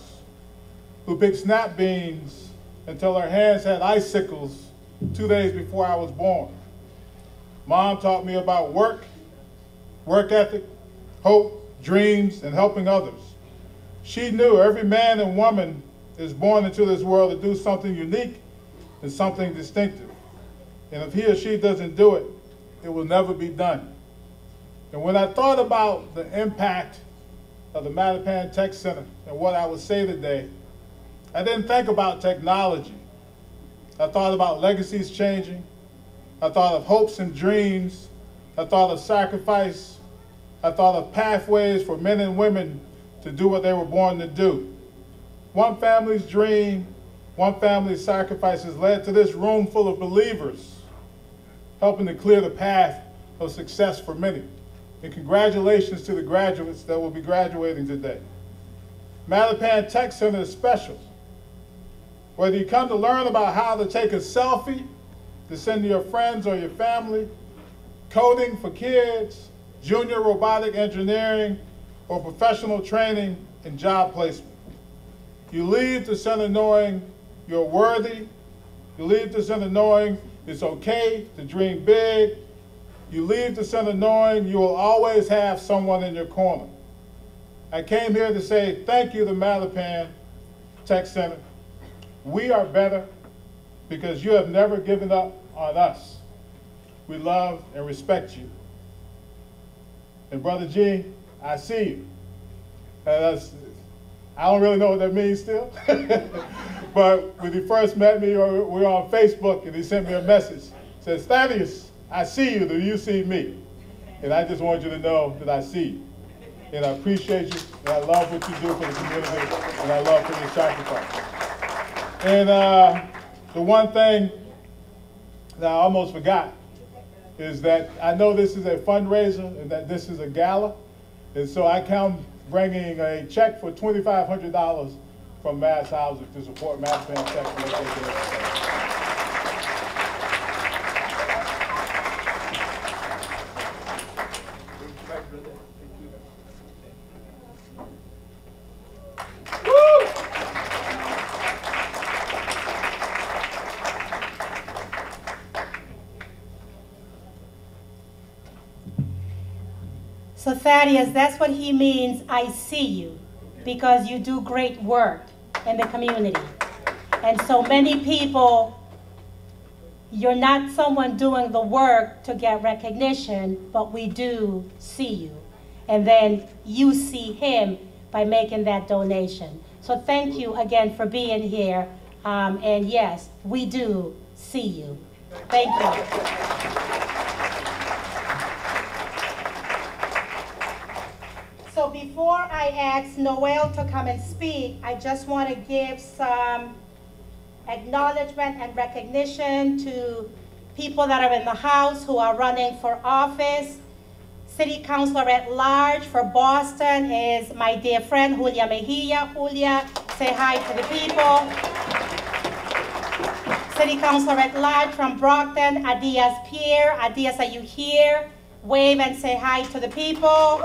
who picked snap beans until her hands had icicles two days before I was born. Mom taught me about work, work ethic, hope, dreams, and helping others. She knew every man and woman is born into this world to do something unique and something distinctive. And if he or she doesn't do it, it will never be done. And when I thought about the impact of the Mattapan Tech Center and what I would say today, I didn't think about technology. I thought about legacies changing. I thought of hopes and dreams. I thought of sacrifice. I thought of pathways for men and women to do what they were born to do. One family's dream, one family's sacrifices led to this room full of believers, helping to clear the path of success for many. And congratulations to the graduates that will be graduating today. Mattapan Tech Center is special. Whether you come to learn about how to take a selfie to send to your friends or your family, coding for kids, junior robotic engineering, or professional training and job placement. You leave the center knowing you're worthy. You leave the center knowing it's okay to dream big. You leave the center knowing you will always have someone in your corner. I came here to say thank you to Mattapan Tech Center. We are better because you have never given up on us. We love and respect you. And Brother G, I see you. I don't really know what that means still. but when he first met me, we were on Facebook, and he sent me a message. He says, Thaddeus, I see you. Do you see me? And I just want you to know that I see you. And I appreciate you, and I love what you do for the community, and I love for your sacrifice. And uh, the one thing that I almost forgot is that I know this is a fundraiser and that this is a gala. And so I come bringing a check for $2,500 from Mass Housing to support Mass Fan Thaddeus, that's what he means, I see you, because you do great work in the community. And so many people, you're not someone doing the work to get recognition, but we do see you. And then you see him by making that donation. So thank you again for being here. Um, and yes, we do see you. Thank you. So before I ask Noel to come and speak, I just want to give some acknowledgement and recognition to people that are in the House who are running for office. City Councilor at Large for Boston is my dear friend Julia Mejia. Julia, say hi to the people. City Councilor at Large from Brockton, Adias Pierre. Adias, are you here? Wave and say hi to the people.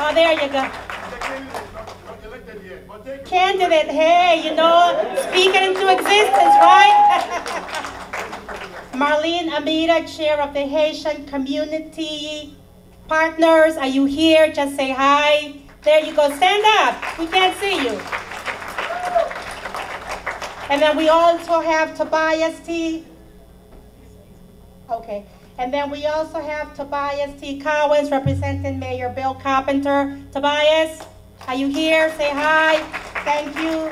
Oh, there you go. Candidate, hey, you know, speak it into existence, right? Marlene Amira, Chair of the Haitian Community Partners, are you here? Just say hi. There you go, stand up. We can't see you. And then we also have Tobias T. Okay. And then we also have Tobias T. Collins representing Mayor Bill Carpenter. Tobias, are you here? Say hi. Thank you.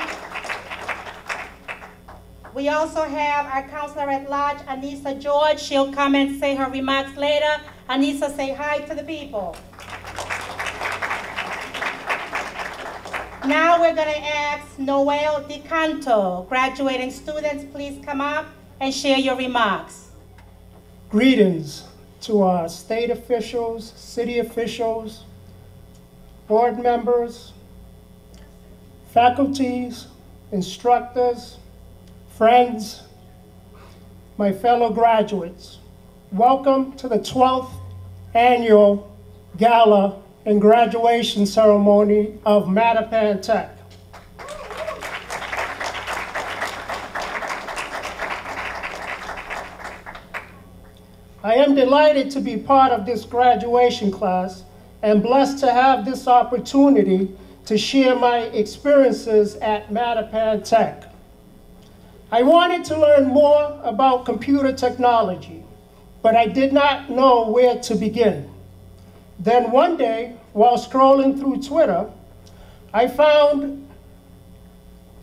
We also have our counselor at large, Annissa George. She'll come and say her remarks later. Anissa, say hi to the people. Now we're going to ask Noel DeCanto. Graduating students, please come up and share your remarks. Greetings to our state officials, city officials, board members, faculties, instructors, friends, my fellow graduates. Welcome to the 12th annual Gala and graduation ceremony of Mattapan Tech. I am delighted to be part of this graduation class and blessed to have this opportunity to share my experiences at Mattapan Tech. I wanted to learn more about computer technology, but I did not know where to begin. Then one day, while scrolling through Twitter, I found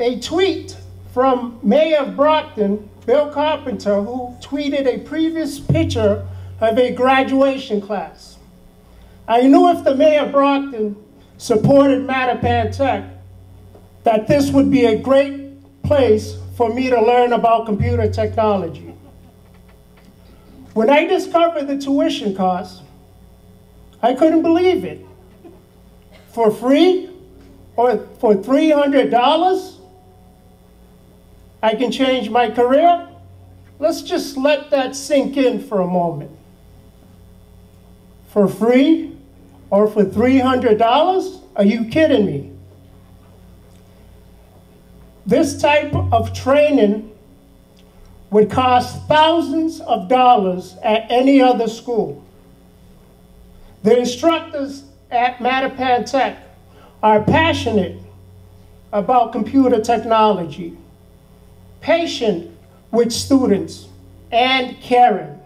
a tweet from Mayor of Brockton, Bill Carpenter, who tweeted a previous picture of a graduation class. I knew if the Mayor Brockton supported Mattapan Tech, that this would be a great place for me to learn about computer technology. When I discovered the tuition costs, I couldn't believe it. For free or for $300, I can change my career? Let's just let that sink in for a moment. For free or for $300? Are you kidding me? This type of training would cost thousands of dollars at any other school. The instructors at Mattapan Tech are passionate about computer technology, patient with students, and caring.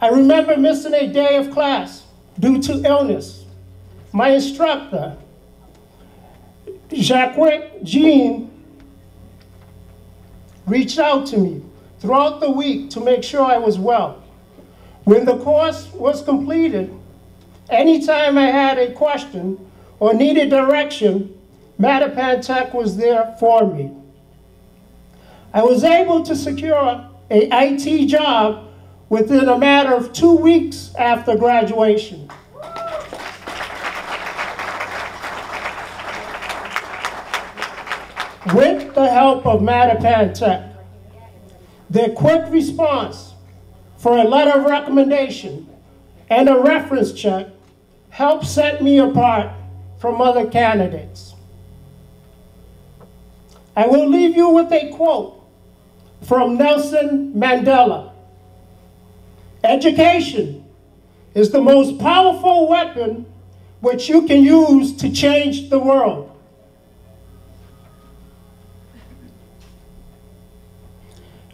I remember missing a day of class due to illness. My instructor, Jacques Jean, reached out to me throughout the week to make sure I was well. When the course was completed, anytime I had a question or needed direction, Mattapan Tech was there for me. I was able to secure a IT job within a matter of two weeks after graduation. With the help of Mattapan Tech, their quick response for a letter of recommendation and a reference check helped set me apart from other candidates. I will leave you with a quote from Nelson Mandela. Education is the most powerful weapon which you can use to change the world.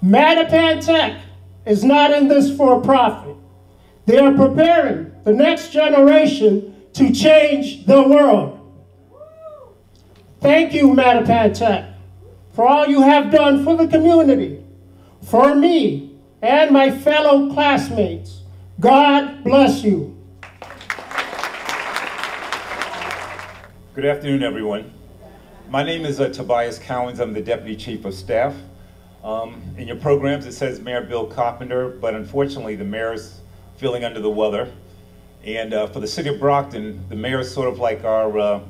Mattapan Tech is not in this for profit. They are preparing the next generation to change the world. Thank you, Mattapan Tech, for all you have done for the community, for me, and my fellow classmates. God bless you. Good afternoon, everyone. My name is uh, Tobias Cowens. I'm the Deputy Chief of Staff. Um, in your programs, it says Mayor Bill Carpenter, but unfortunately, the mayor's feeling under the weather. And uh, for the city of Brockton, the mayor is sort of like our uh,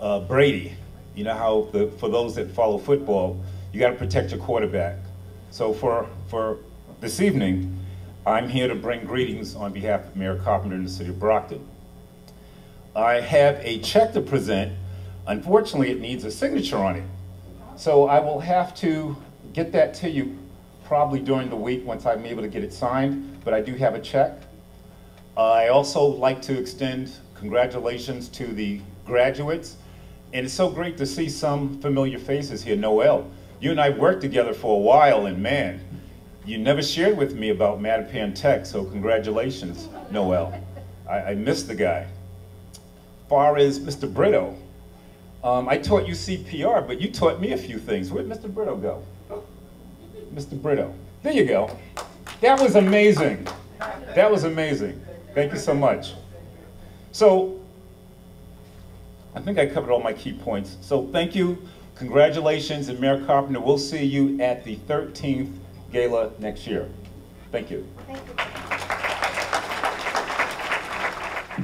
uh, Brady. You know how, the, for those that follow football, you got to protect your quarterback. So for, for this evening, I'm here to bring greetings on behalf of Mayor Carpenter and the city of Brockton. I have a check to present. Unfortunately, it needs a signature on it. So I will have to get that to you probably during the week once I'm able to get it signed, but I do have a check. I also like to extend congratulations to the graduates. And it's so great to see some familiar faces here. Noel, you and I worked together for a while, and man, you never shared with me about Mattapan Tech, so congratulations, Noel. I, I missed the guy. Far as Mr. Brito, um, I taught you CPR, but you taught me a few things. Where'd Mr. Brito go? Mr. Brito. There you go. That was amazing. That was amazing. Thank you so much. So, I think I covered all my key points. So thank you, congratulations, and Mayor Carpenter, we'll see you at the 13th gala next year. Thank you. Thank you.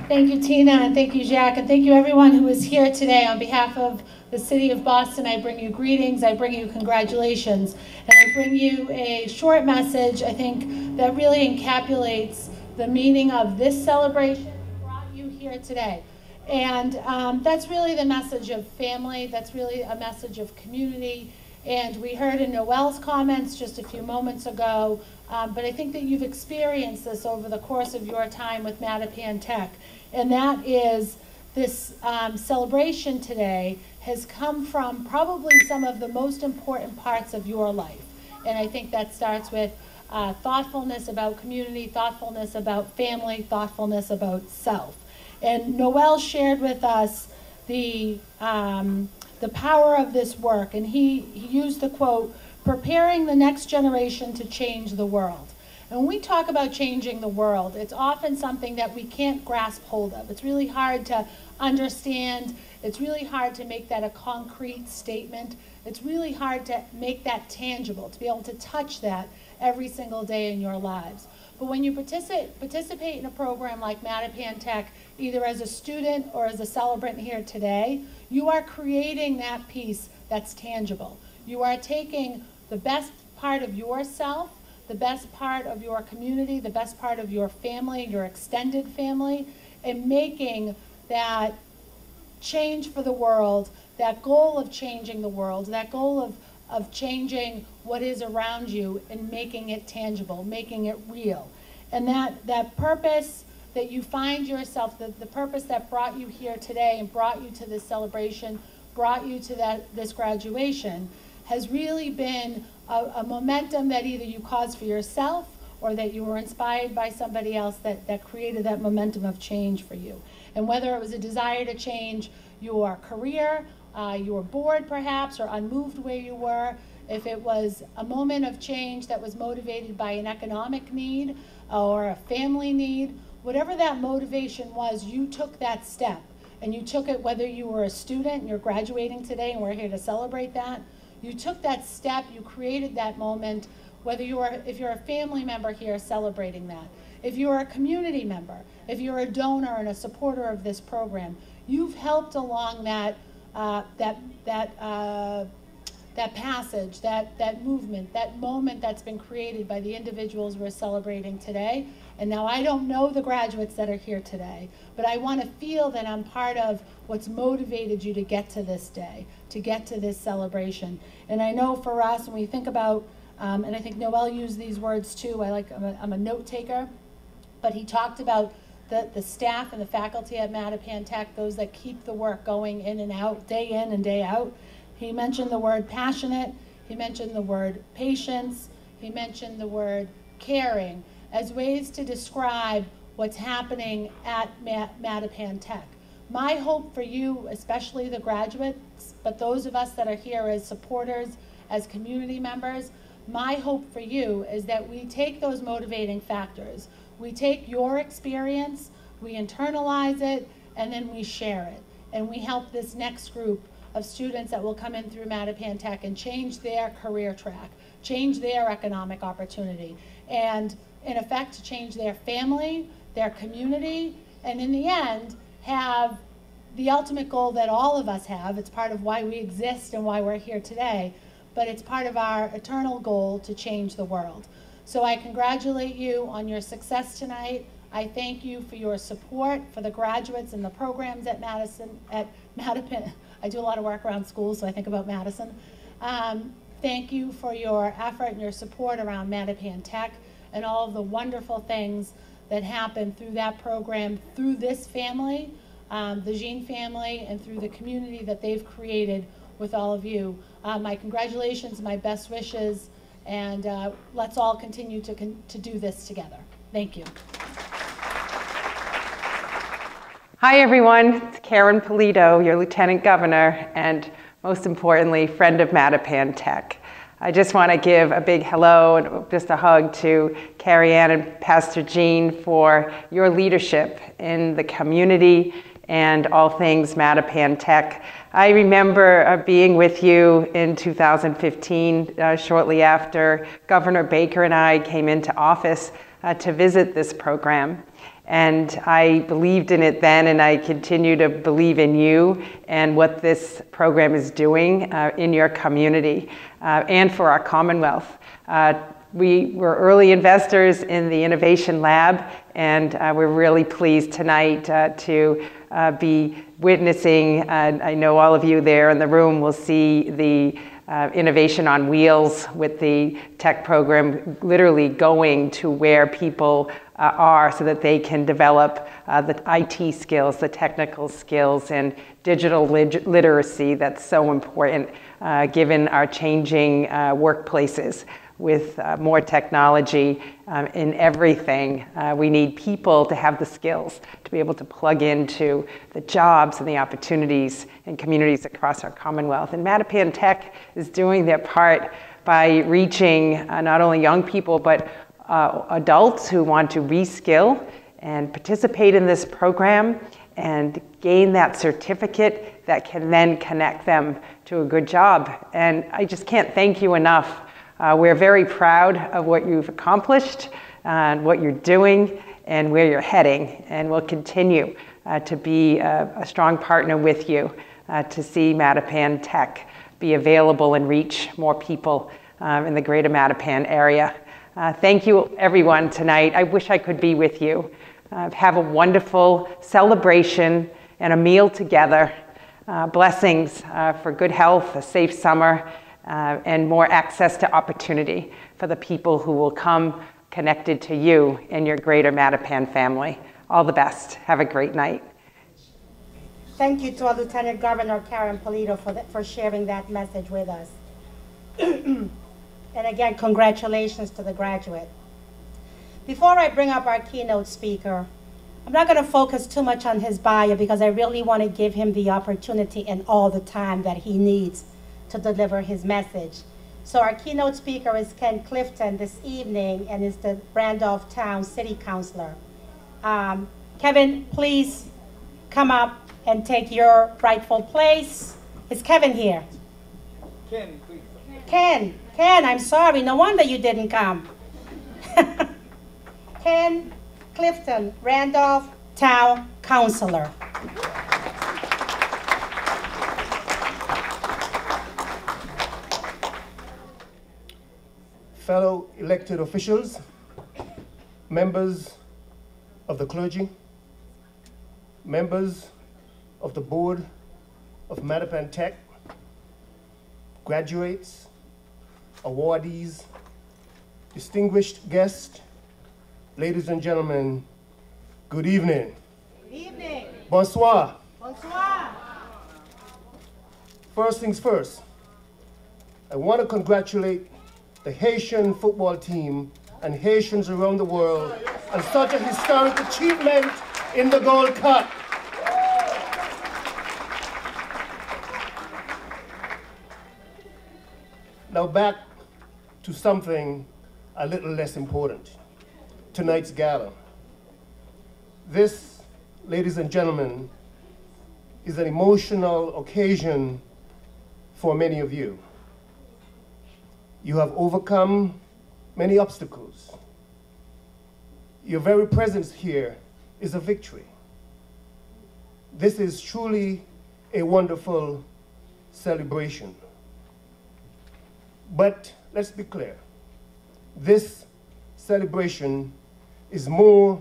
Thank you, Tina, and thank you, Jack, and thank you everyone who is here today. On behalf of the City of Boston, I bring you greetings, I bring you congratulations, and I bring you a short message, I think, that really encapsulates the meaning of this celebration brought you here today. And um, that's really the message of family, that's really a message of community. And we heard in Noel's comments just a few moments ago, um, but I think that you've experienced this over the course of your time with Mattapan Tech. And that is this um, celebration today has come from probably some of the most important parts of your life. And I think that starts with uh, thoughtfulness about community, thoughtfulness about family, thoughtfulness about self. And Noel shared with us the, um, the power of this work, and he, he used the quote, preparing the next generation to change the world. And when we talk about changing the world, it's often something that we can't grasp hold of. It's really hard to understand. It's really hard to make that a concrete statement. It's really hard to make that tangible, to be able to touch that every single day in your lives. But when you participate, participate in a program like Mattapan Tech, either as a student or as a celebrant here today, you are creating that piece that's tangible. You are taking the best part of yourself, the best part of your community, the best part of your family, your extended family, and making that change for the world, that goal of changing the world, that goal of, of changing what is around you and making it tangible, making it real. And that, that purpose that you find yourself, the, the purpose that brought you here today and brought you to this celebration, brought you to that, this graduation, has really been a, a momentum that either you caused for yourself or that you were inspired by somebody else that, that created that momentum of change for you. And whether it was a desire to change your career, uh, you were bored perhaps or unmoved where you were, if it was a moment of change that was motivated by an economic need or a family need, whatever that motivation was, you took that step. And you took it whether you were a student and you're graduating today and we're here to celebrate that, you took that step, you created that moment, whether you are, if you're a family member here celebrating that, if you're a community member, if you're a donor and a supporter of this program, you've helped along that, uh, that, that, uh, that passage, that, that movement, that moment that's been created by the individuals we're celebrating today. And now I don't know the graduates that are here today, but I want to feel that I'm part of what's motivated you to get to this day, to get to this celebration. And I know for us, when we think about, um, and I think Noel used these words too, I like, I'm a, I'm a note taker, but he talked about the, the staff and the faculty at Mattapan Tech, those that keep the work going in and out, day in and day out. He mentioned the word passionate, he mentioned the word patience, he mentioned the word caring as ways to describe what's happening at Mattapan Tech. My hope for you, especially the graduates, but those of us that are here as supporters, as community members, my hope for you is that we take those motivating factors. We take your experience, we internalize it, and then we share it. And we help this next group of students that will come in through Mattapan Tech and change their career track, change their economic opportunity, and in effect change their family, their community, and in the end, have the ultimate goal that all of us have. It's part of why we exist and why we're here today, but it's part of our eternal goal to change the world. So I congratulate you on your success tonight. I thank you for your support for the graduates and the programs at Madison, at Mattapan, I do a lot of work around schools, so I think about Madison. Um, thank you for your effort and your support around Mattapan Tech and all of the wonderful things that happen through that program, through this family, um, the Jean family, and through the community that they've created with all of you. Uh, my congratulations, my best wishes, and uh, let's all continue to, con to do this together. Thank you. Hi, everyone. It's Karyn Polito, your Lieutenant Governor, and most importantly, friend of Mattapan Tech. I just want to give a big hello and just a hug to Carrie Ann and Pastor Jean for your leadership in the community and all things Mattapan Tech. I remember uh, being with you in 2015, uh, shortly after Governor Baker and I came into office uh, to visit this program. And I believed in it then, and I continue to believe in you and what this program is doing uh, in your community uh, and for our Commonwealth. We were early investors in the Innovation Lab, and uh, we're really pleased tonight uh, to uh, be witnessing. I know all of you there in the room will see the uh, innovation on wheels with the tech program, literally going to where people uh, are so that they can develop uh, the IT skills, the technical skills, and digital lit literacy that's so important given our changing workplaces with uh, more technology um, in everything. Uh, we need people to have the skills to be able to plug into the jobs and the opportunities in communities across our Commonwealth. And Mattapan Tech is doing their part by reaching uh, not only young people, but uh, adults who want to reskill and participate in this program and gain that certificate that can then connect them to a good job. And I just can't thank you enough uh, we're very proud of what you've accomplished and what you're doing and where you're heading, and we'll continue uh, to be a, a, strong partner with you uh, to see Mattapan Tech be available and reach more people um, in the greater Mattapan area. Uh, thank you, everyone, tonight. I wish I could be with you. Uh, have a wonderful celebration and a meal together. Uh, blessings for good health, a safe summer, uh, and more access to opportunity for the people who will come connected to you and your greater Mattapan family. All the best. Have a great night. Thank you to our Lieutenant Governor Karyn Polito for, the, for sharing that message with us. and again, congratulations to the graduate. Before I bring up our keynote speaker, I'm not going to focus too much on his bio because I really want to give him the opportunity and all the time that he needs to deliver his message. So our keynote speaker is Ken Clifton this evening and is the Randolph Town City Councilor. Um, Kevin, please come up and take your rightful place. Is Kevin here? Ken, please. Ken, Ken, I'm sorry. No wonder you didn't come. Ken Clifton, Randolph Town Councilor. Fellow elected officials, members of the clergy, members of the board of Mattapan Tech, graduates, awardees, distinguished guests, ladies and gentlemen, good evening. Good evening. Bonsoir. Bonsoir. First things first, I want to congratulate the Haitian football team and Haitians around the world and such a historic achievement in the Gold Cup. Now back to something a little less important, tonight's gala. This, ladies and gentlemen, is an emotional occasion for many of you. You have overcome many obstacles. Your very presence here is a victory. This is truly a wonderful celebration. But let's be clear. This celebration is more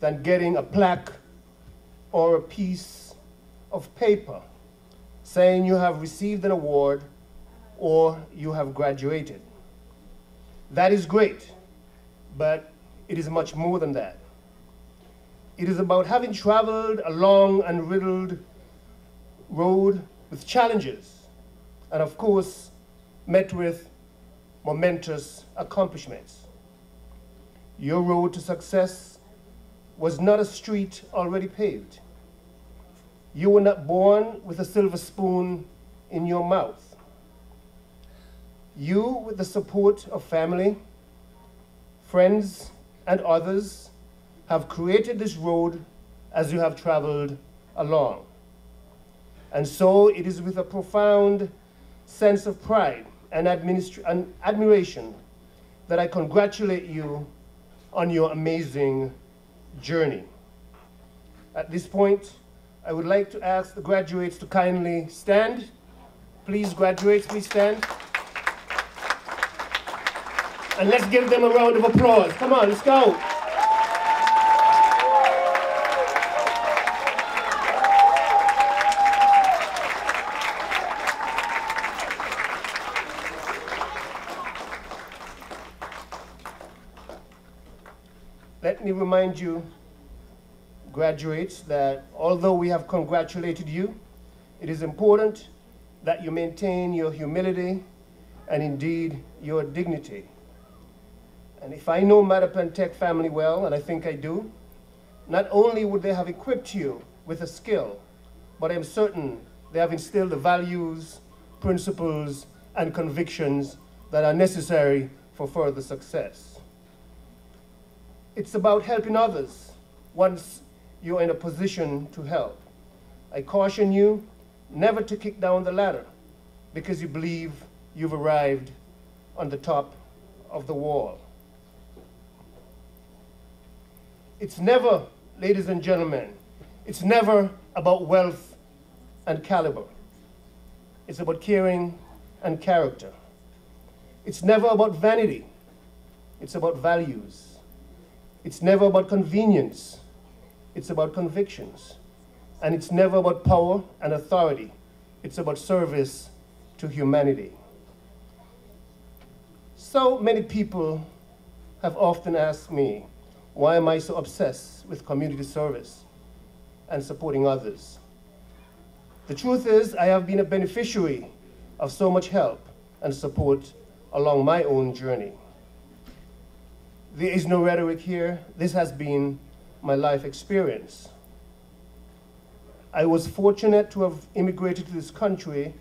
than getting a plaque or a piece of paper saying you have received an award or you have graduated. That is great, but it is much more than that. It is about having traveled a long and riddled road with challenges, and of course, met with momentous accomplishments. Your road to success was not a street already paved. You were not born with a silver spoon in your mouth. You, with the support of family, friends, and others, have created this road as you have traveled along. And so it is with a profound sense of pride and, and admiration that I congratulate you on your amazing journey. At this point, I would like to ask the graduates to kindly stand. Please, graduates, please stand. And let's give them a round of applause. Come on, let's go. Let me remind you, graduates, that although we have congratulated you, it is important that you maintain your humility and indeed your dignity. And if I know Mattapan Tech family well, and I think I do, not only would they have equipped you with a skill, but I'm certain they have instilled the values, principles, and convictions that are necessary for further success. It's about helping others once you're in a position to help. I caution you never to kick down the ladder because you believe you've arrived on the top of the wall. It's never, ladies and gentlemen, it's never about wealth and caliber. It's about caring and character. It's never about vanity. It's about values. It's never about convenience. It's about convictions. And it's never about power and authority. It's about service to humanity. So many people have often asked me, why am I so obsessed with community service and supporting others? The truth is, I have been a beneficiary of so much help and support along my own journey. There is no rhetoric here. This has been my life experience. I was fortunate to have immigrated to this country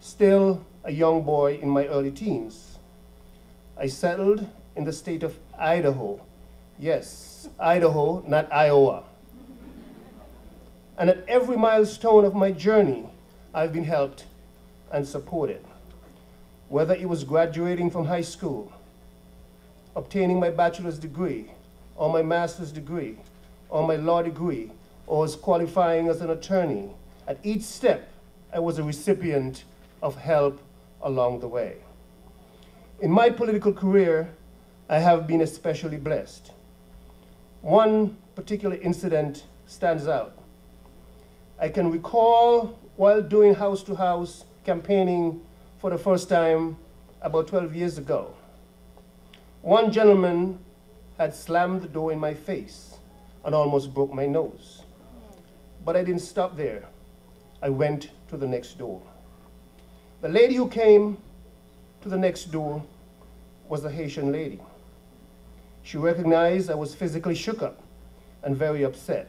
still a young boy in my early teens. I settled in the state of Idaho. Yes, Idaho, not Iowa. And at every milestone of my journey, I've been helped and supported. Whether it was graduating from high school, obtaining my bachelor's degree, or my master's degree, or my law degree, or as qualifying as an attorney. At each step, I was a recipient of help along the way. In my political career, I have been especially blessed. One particular incident stands out. I can recall while doing house to house campaigning for the first time about 12 years ago. One gentleman had slammed the door in my face and almost broke my nose. But I didn't stop there. I went to the next door. The lady who came to the next door was a Haitian lady. She recognized I was physically shook up and very upset.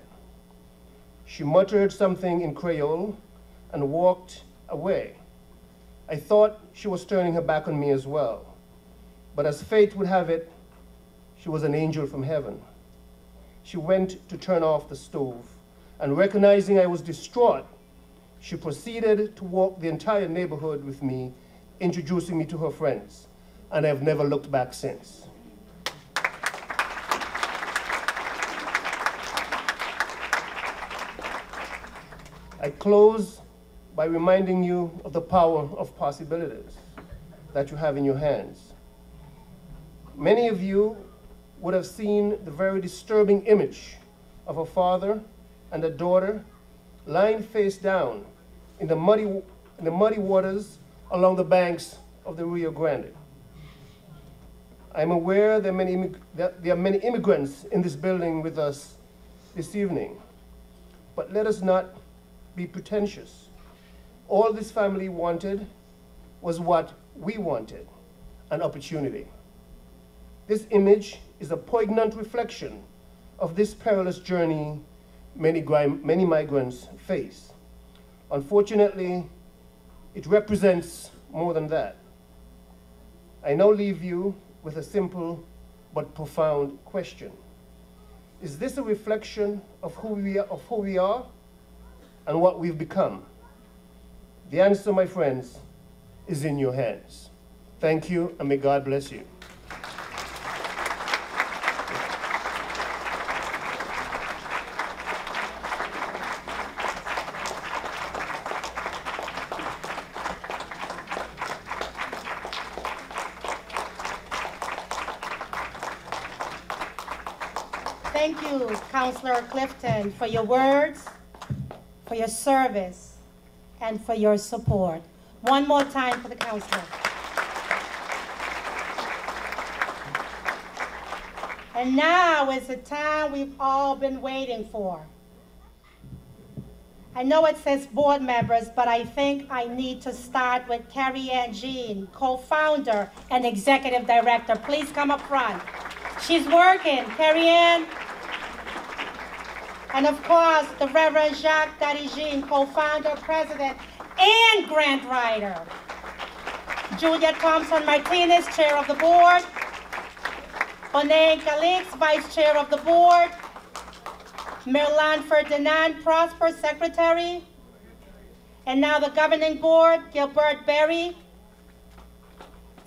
She muttered something in Creole and walked away. I thought she was turning her back on me as well. But as fate would have it, she was an angel from heaven. She went to turn off the stove, and recognizing I was distraught, she proceeded to walk the entire neighborhood with me, introducing me to her friends, and I've never looked back since. I close by reminding you of the power of possibilities that you have in your hands. Many of you would have seen the very disturbing image of a father and a daughter lying face down in the muddy, in the muddy waters along the banks of the Rio Grande. I'm aware there many, that there are many immigrants in this building with us this evening, but let us not be pretentious. All this family wanted was what we wanted, an opportunity. This image is a poignant reflection of this perilous journey many, many migrants face. Unfortunately, it represents more than that. I now leave you with a simple but profound question. Is this a reflection of who we are, of who we are and what we've become? The answer, my friends, is in your hands. Thank you, and may God bless you. Thank you, Councillor Clifton, for your words for your service, and for your support. One more time for the council. And now is the time we've all been waiting for. I know it says board members, but I think I need to start with Carrie Ann Jean, co-founder and executive director. Please come up front. She's working. Carrie Ann. And of course, the Reverend Jacques Daddy co-founder, president, and grant writer. Julia Thompson Martinez, chair of the board. Bonet Calix, vice chair of the board. Merlan Ferdinand Prosper, secretary. And now the governing board, Gilbert Berry.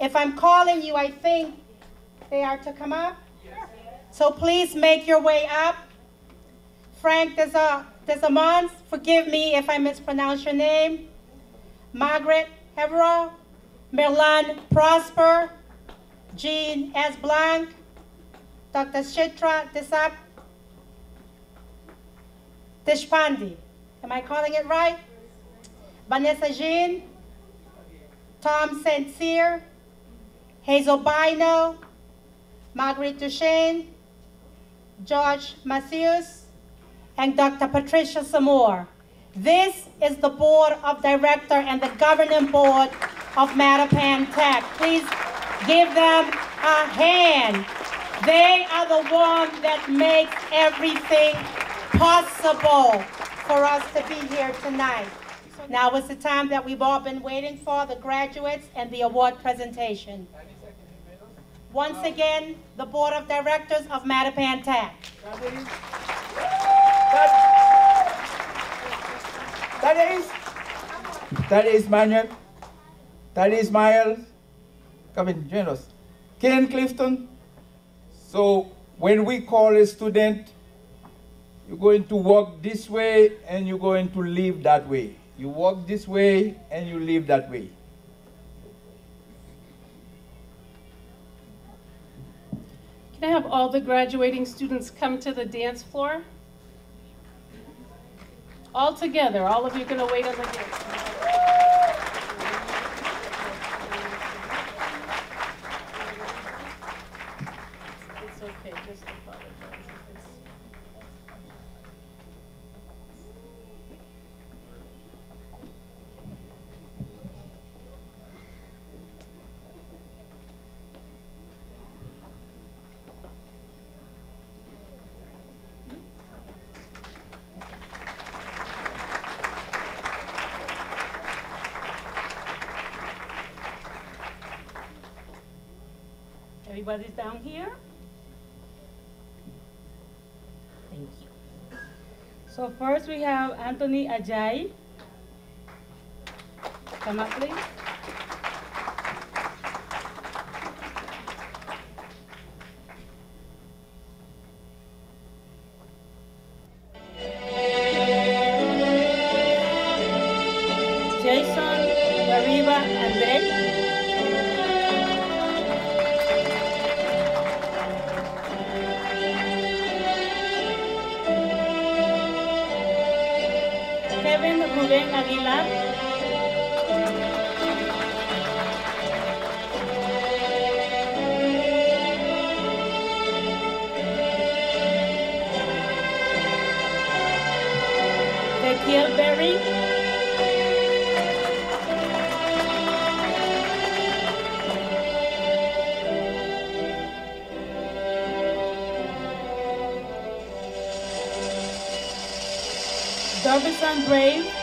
If I'm calling you, I think they are to come up. So please make your way up. Frank Desamons, forgive me if I mispronounce your name. Margaret Hevra, Merlan Prosper, Jean S. Blanc, Dr. Chitra Desap, Deshpande. Am I calling it right? Vanessa Jean, Tom St. Cyr, Hazel Bino, Marguerite Duchesne, George Macius, and Dr. Patricia Samore. This is the board of director and the governing board of Mattapan Tech. Please give them a hand. They are the ones that make everything possible for us to be here tonight. Now is the time that we've all been waiting for, the graduates and the award presentation. Once again, the Board of Directors of Mattapan Tech. That is, that is Manuel, that is Miles, come in, join us. Ken Clifton. So when we call a student, you're going to walk this way and you're going to live that way. You walk this way and you live that way. Can I have all the graduating students come to the dance floor? All together, all of you are going to wait on the dance floor. It's okay, just apologize. Everybody's down here? Thank you. So first we have Anthony Ajay. Come up, please. Dobson Brave.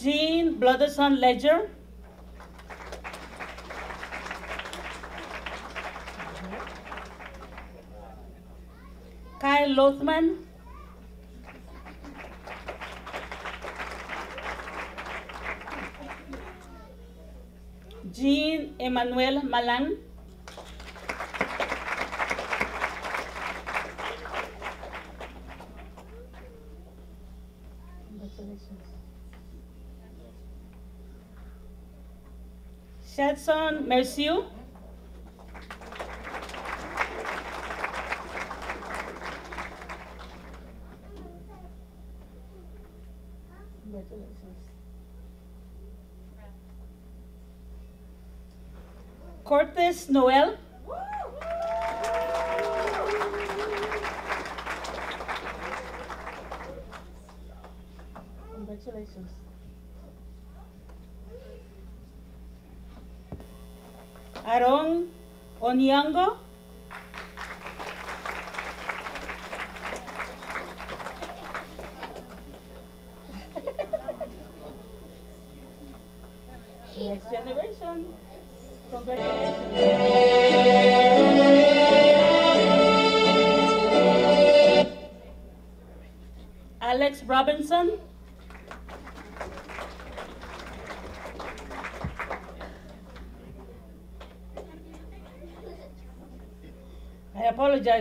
Jean Blooderson Ledger. Kyle Lothman. Jean Emmanuel Malan. Shadson Mercier.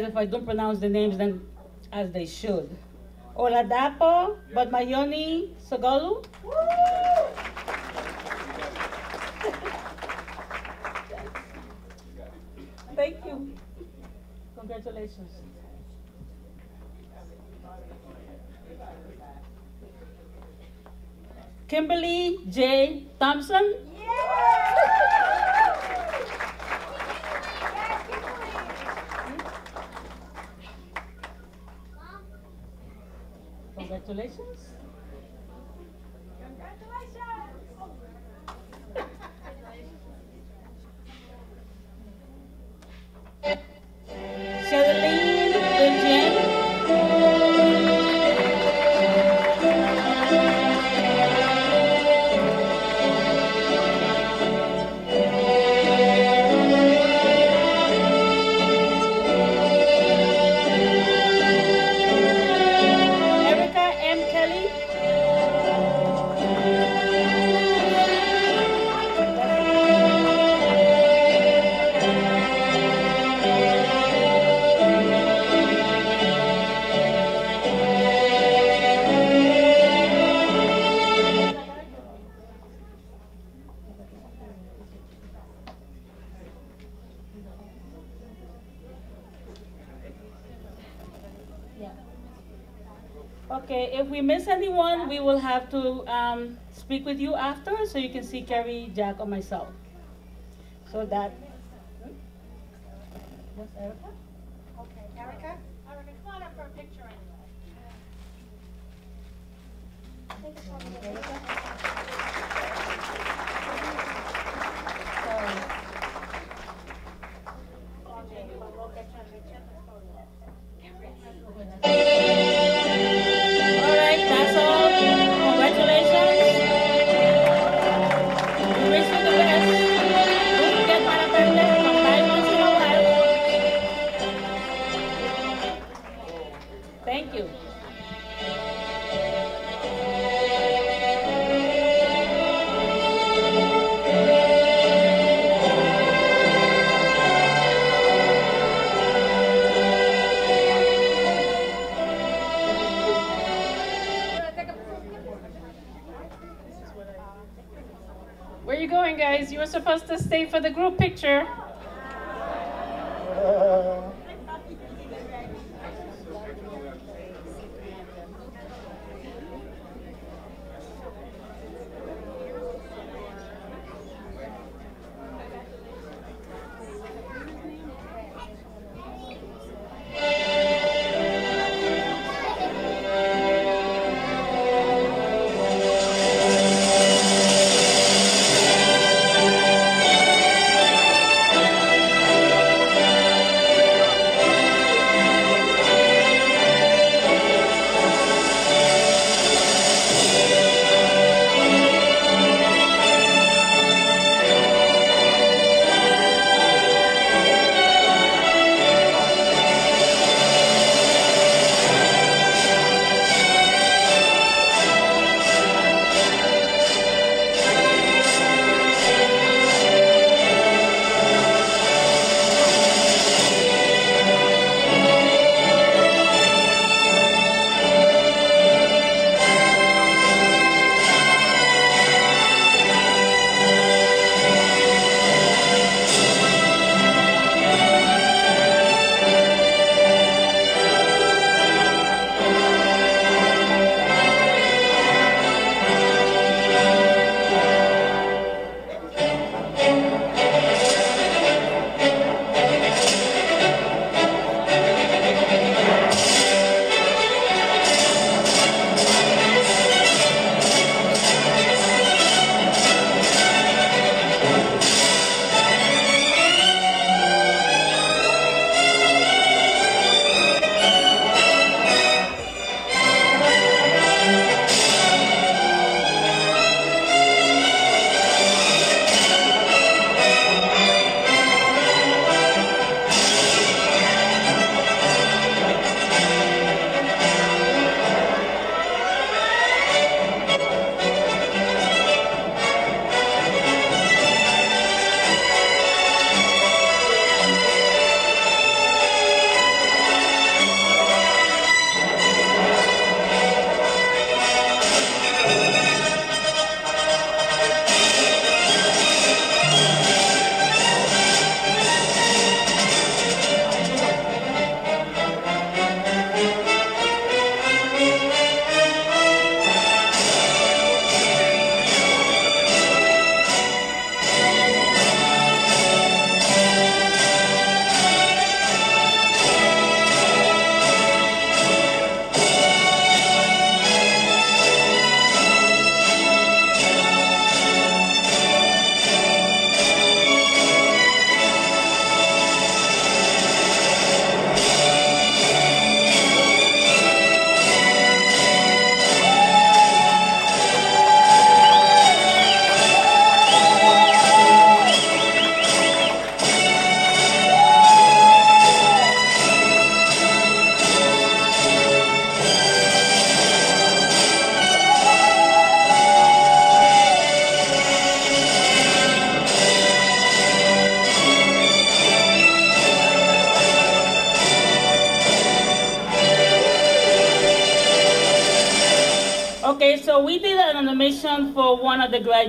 If I don't pronounce the names then as they should. Oladapo Badmayoni Sogolu. Thank you. Congratulations. Kimberly J. Thompson. Congratulations. speak with you after so you can see Carrie, Jack, or myself. So that stay for the group picture.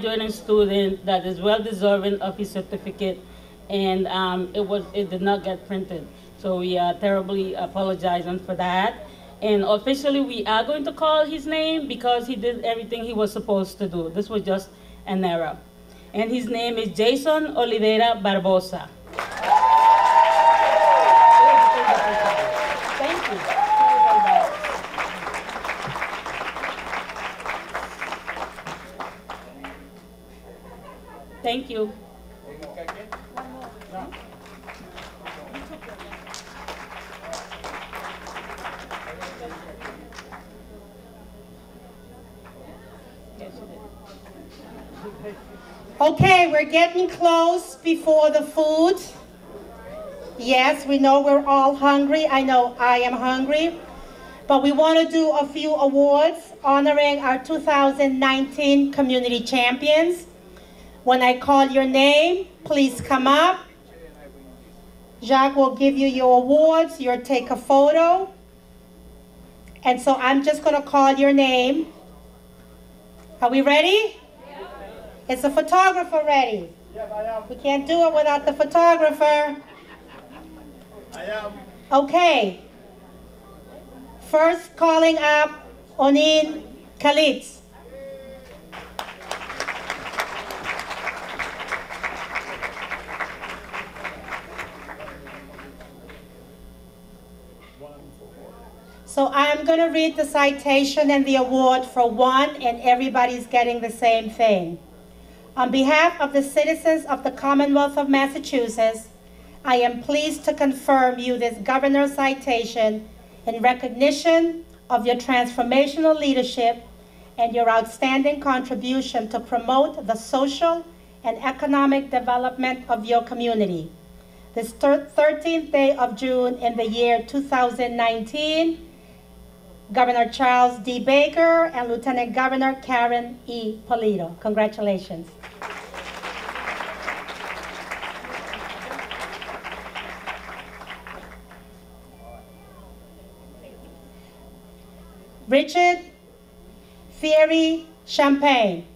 graduating student that is well deserving of his certificate, and um, it was it did not get printed. So we are terribly apologizing for that. And officially, we are going to call his name because he did everything he was supposed to do. This was just an error. And his name is Jason Oliveira Barbosa. Thank you. Okay, we're getting close before the food. Yes, we know we're all hungry. I know I am hungry. But we want to do a few awards honoring our 2019 community champions. When I call your name, please come up. Jacques will give you your awards. You'll take a photo. And so I'm just going to call your name. Are we ready? Is the photographer ready? We can't do it without the photographer. I am. Okay. First calling up Onin Kalitz. So I'm going to read the citation and the award for one, and everybody's getting the same thing. On behalf of the citizens of the Commonwealth of Massachusetts, I am pleased to confirm you this governor's citation in recognition of your transformational leadership and your outstanding contribution to promote the social and economic development of your community. This 13th day of June in the year 2019, Governor Charles D. Baker and Lieutenant Governor Karyn E. Polito. Congratulations. Richard Thierry Champagne.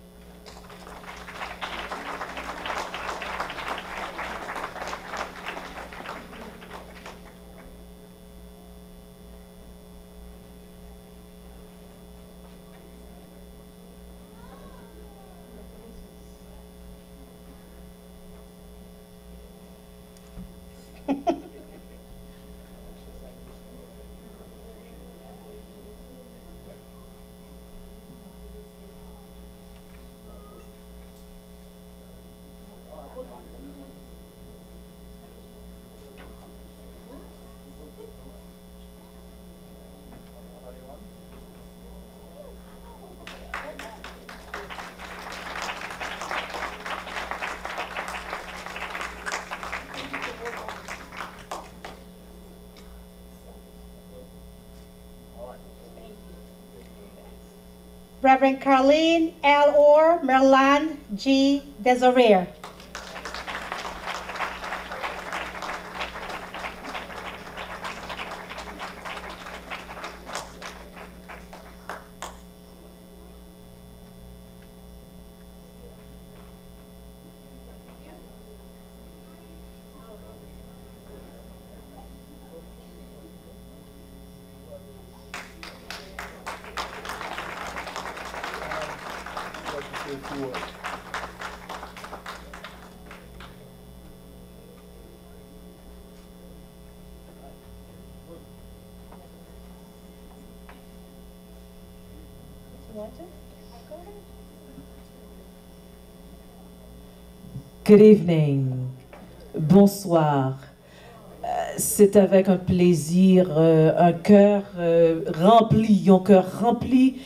Reverend Carlene L. Orr, Merlan G. Desiree. Good evening. Bonsoir. Euh, C'est avec un plaisir, euh, un cœur euh, rempli, un cœur rempli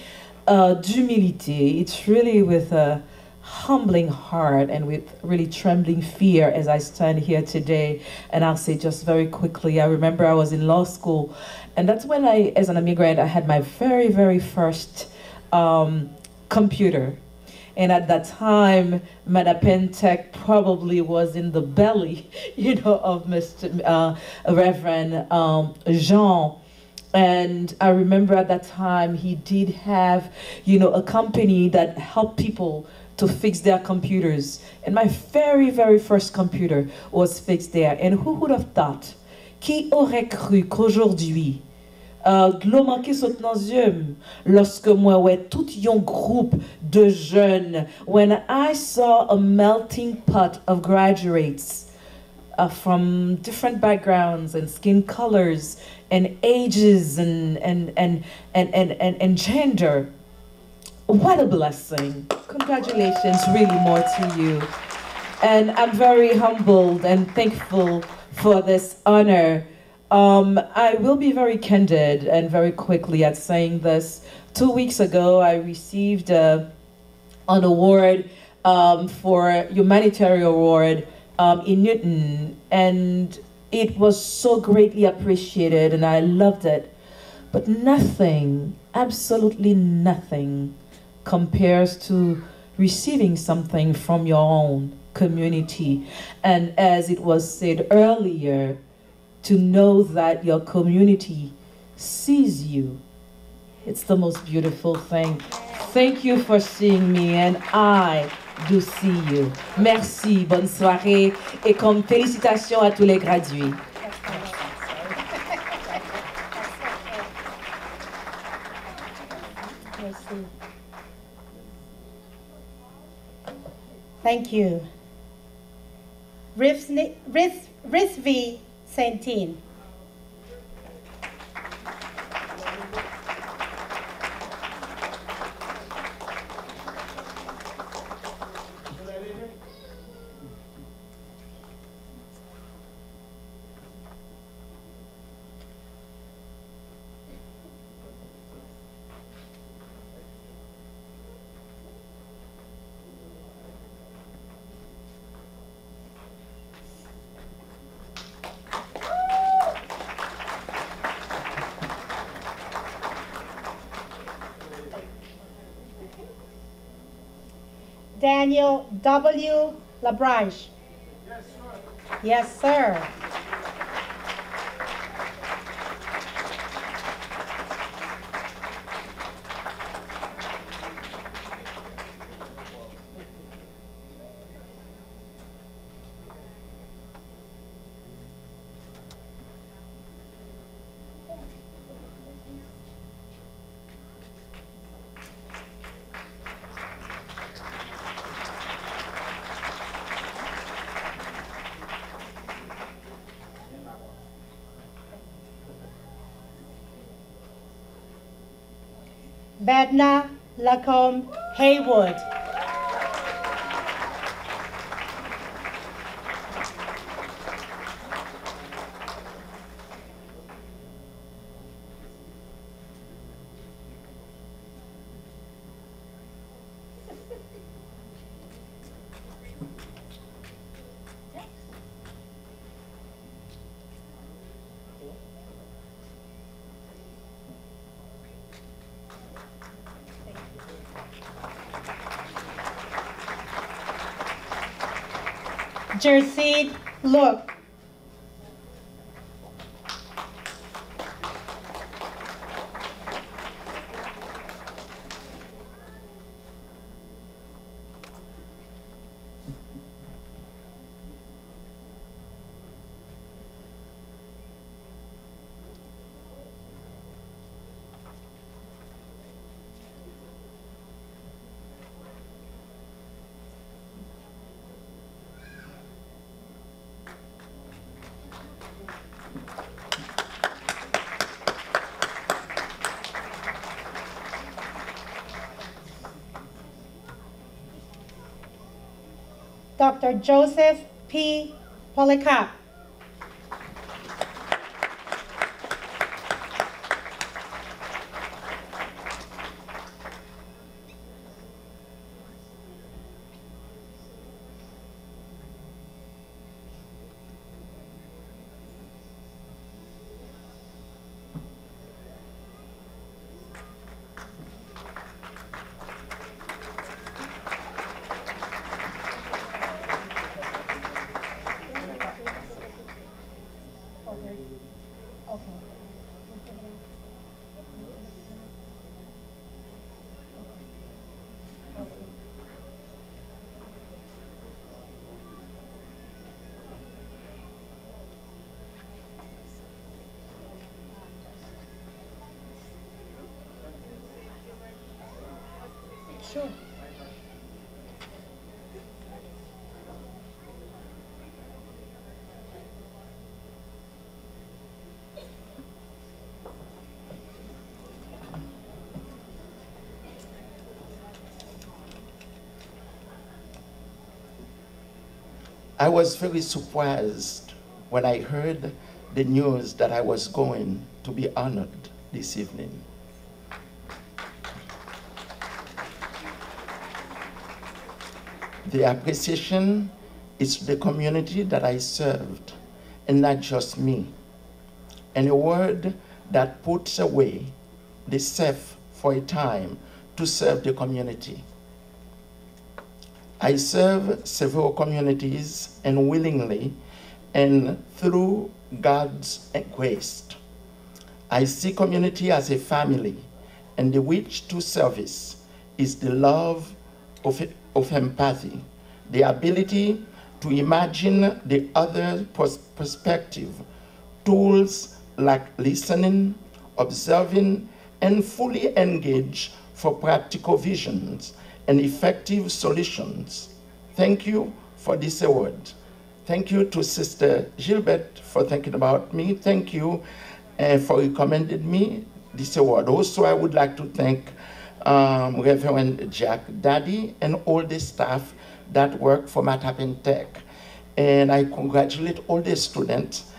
uh, d'humilité. It's really with a humbling heart and with really trembling fear as I stand here today. And I'll say just very quickly, I remember I was in law school, and that's when I, as an immigrant, I had my very, very first um, computer. And at that time, Mattapan Tech probably was in the belly, you know, of Mr. Uh, Reverend um, Jean. And I remember at that time he did have, you know, a company that helped people to fix their computers. And my very, very first computer was fixed there. And who would have thought? Qui aurait cru qu'aujourd'hui, Uh, Glo manke sot nan zyem loske mwen wè tout yon group de jeunes. When I saw a melting pot of graduates uh, from different backgrounds and skin colors and ages and, and, and, and, and, and, and gender, what a blessing. Congratulations, really more to you. And I'm very humbled and thankful for this honor. Um, I will be very candid and very quickly at saying this. Two weeks ago, I received uh, an award um, for a humanitarian award um, in Newton, and it was so greatly appreciated, and I loved it. But nothing, absolutely nothing, compares to receiving something from your own community. And as it was said earlier, to know that your community sees you. It's the most beautiful thing. Thank you for seeing me, and I do see you. Merci, bonne soirée, et comme félicitations à tous les gradués. Thank you. Rizvi Santin. Daniel W. LaBranche. Yes, sir. Yes, sir. Badna Lacombe Haywood. Jersey, look. Dr. Joseph P. Polycarp. I was very surprised when I heard the news that I was going to be honored this evening. The appreciation is the community that I served, and not just me. And a word that puts away the self for a time to serve the community. I serve several communities and willingly and through God's grace. I see community as a family and the which to service is the love of, of empathy, the ability to imagine the other perspective, tools like listening, observing, and fully engage for practical visions and effective solutions. Thank you for this award. Thank you to Sister Gilbert for thinking about me. Thank you uh, for recommending me this award. Also, I would like to thank um, Reverend Jack Daddy and all the staff that work for Mattapan Tech. And I congratulate all the students.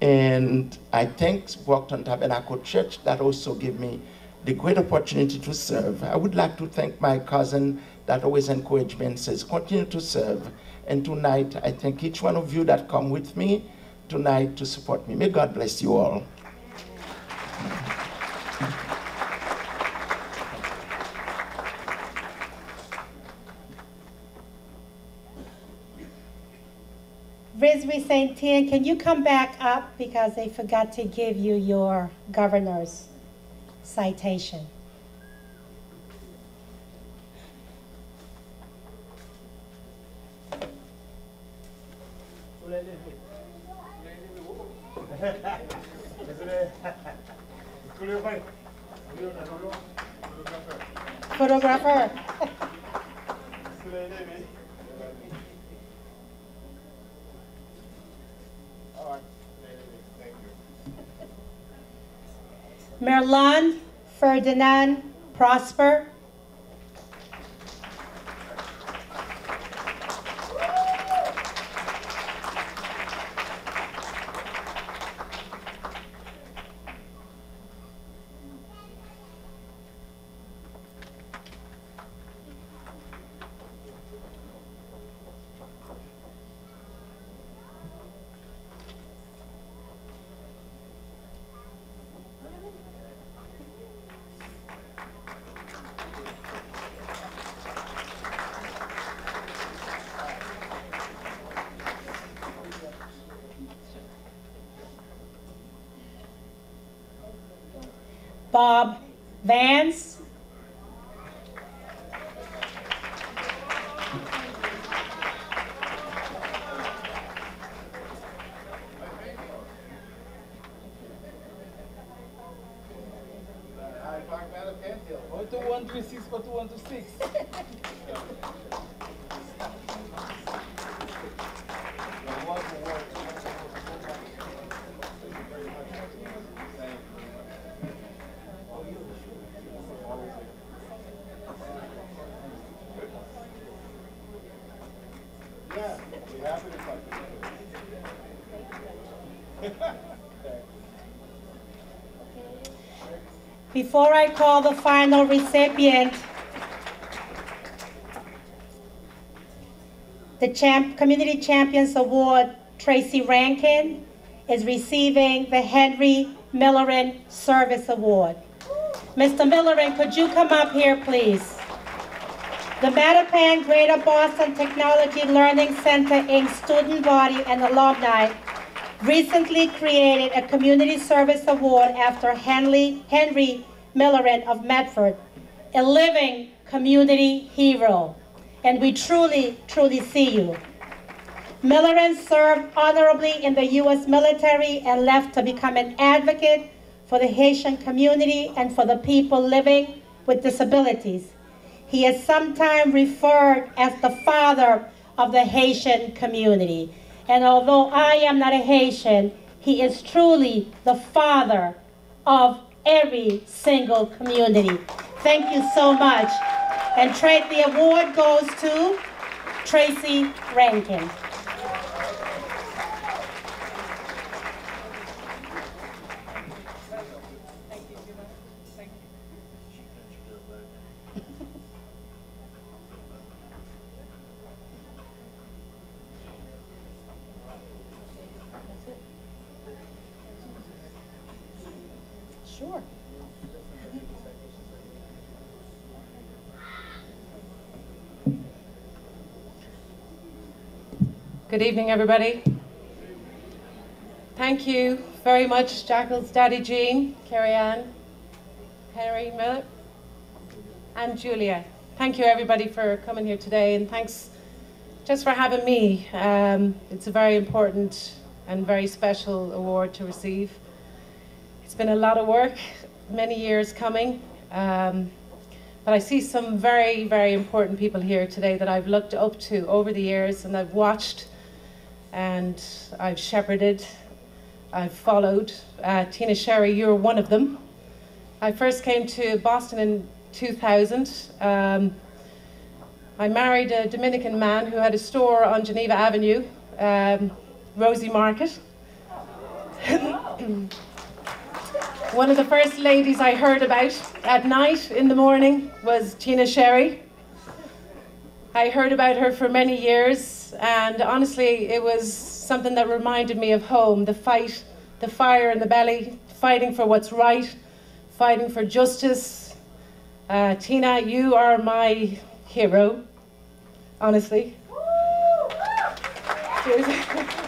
And I thank Brockton Tabernacle Church that also gave me the great opportunity to serve. I would like to thank my cousin that always encouraged me and says, continue to serve. And tonight, I thank each one of you that come with me tonight to support me. May God bless you all. Rizwi St. Tien, can you come back up because they forgot to give you your governor's citation. Photographer. Merlin Ferdinand Prosper. Before I call the final recipient, the Champ Community Champions Award, Tracy Rankin, is receiving the Henry Millerin Service Award. Mr. Millerin, could you come up here, please? The Mattapan Greater Boston Technology Learning Center Inc. student body and alumni recently created a Community Service Award after Henry, Henry Millerin of Medford, a living community hero. And we truly, truly see you. Millerin served honorably in the U.S. military and left to become an advocate for the Haitian community and for the people living with disabilities. He is sometimes referred as the father of the Haitian community. And although I am not a Haitian, he is truly the father of every single community. Thank you so much. And the award goes to Tracy Rankin. Good evening, everybody. Thank you very much, Jackal's Daddy Jean, Carrie Ann, Henry Miller, and Julia. Thank you, everybody, for coming here today, and thanks just for having me. Um, it's a very important and very special award to receive. It's been a lot of work, many years coming. Um, but I see some very, very important people here today that I've looked up to over the years and I've watched and I've shepherded, I've followed. Uh, Tina Chery, you're one of them. I first came to Boston in 2000. Um, I married a Dominican man who had a store on Geneva Avenue, um, Rosie Market. One of the first ladies I heard about at night in the morning was Tina Chery. I heard about her for many years, and honestly, it was something that reminded me of home the fight, the fire in the belly, fighting for what's right, fighting for justice. Uh, Tina, you are my hero, honestly. And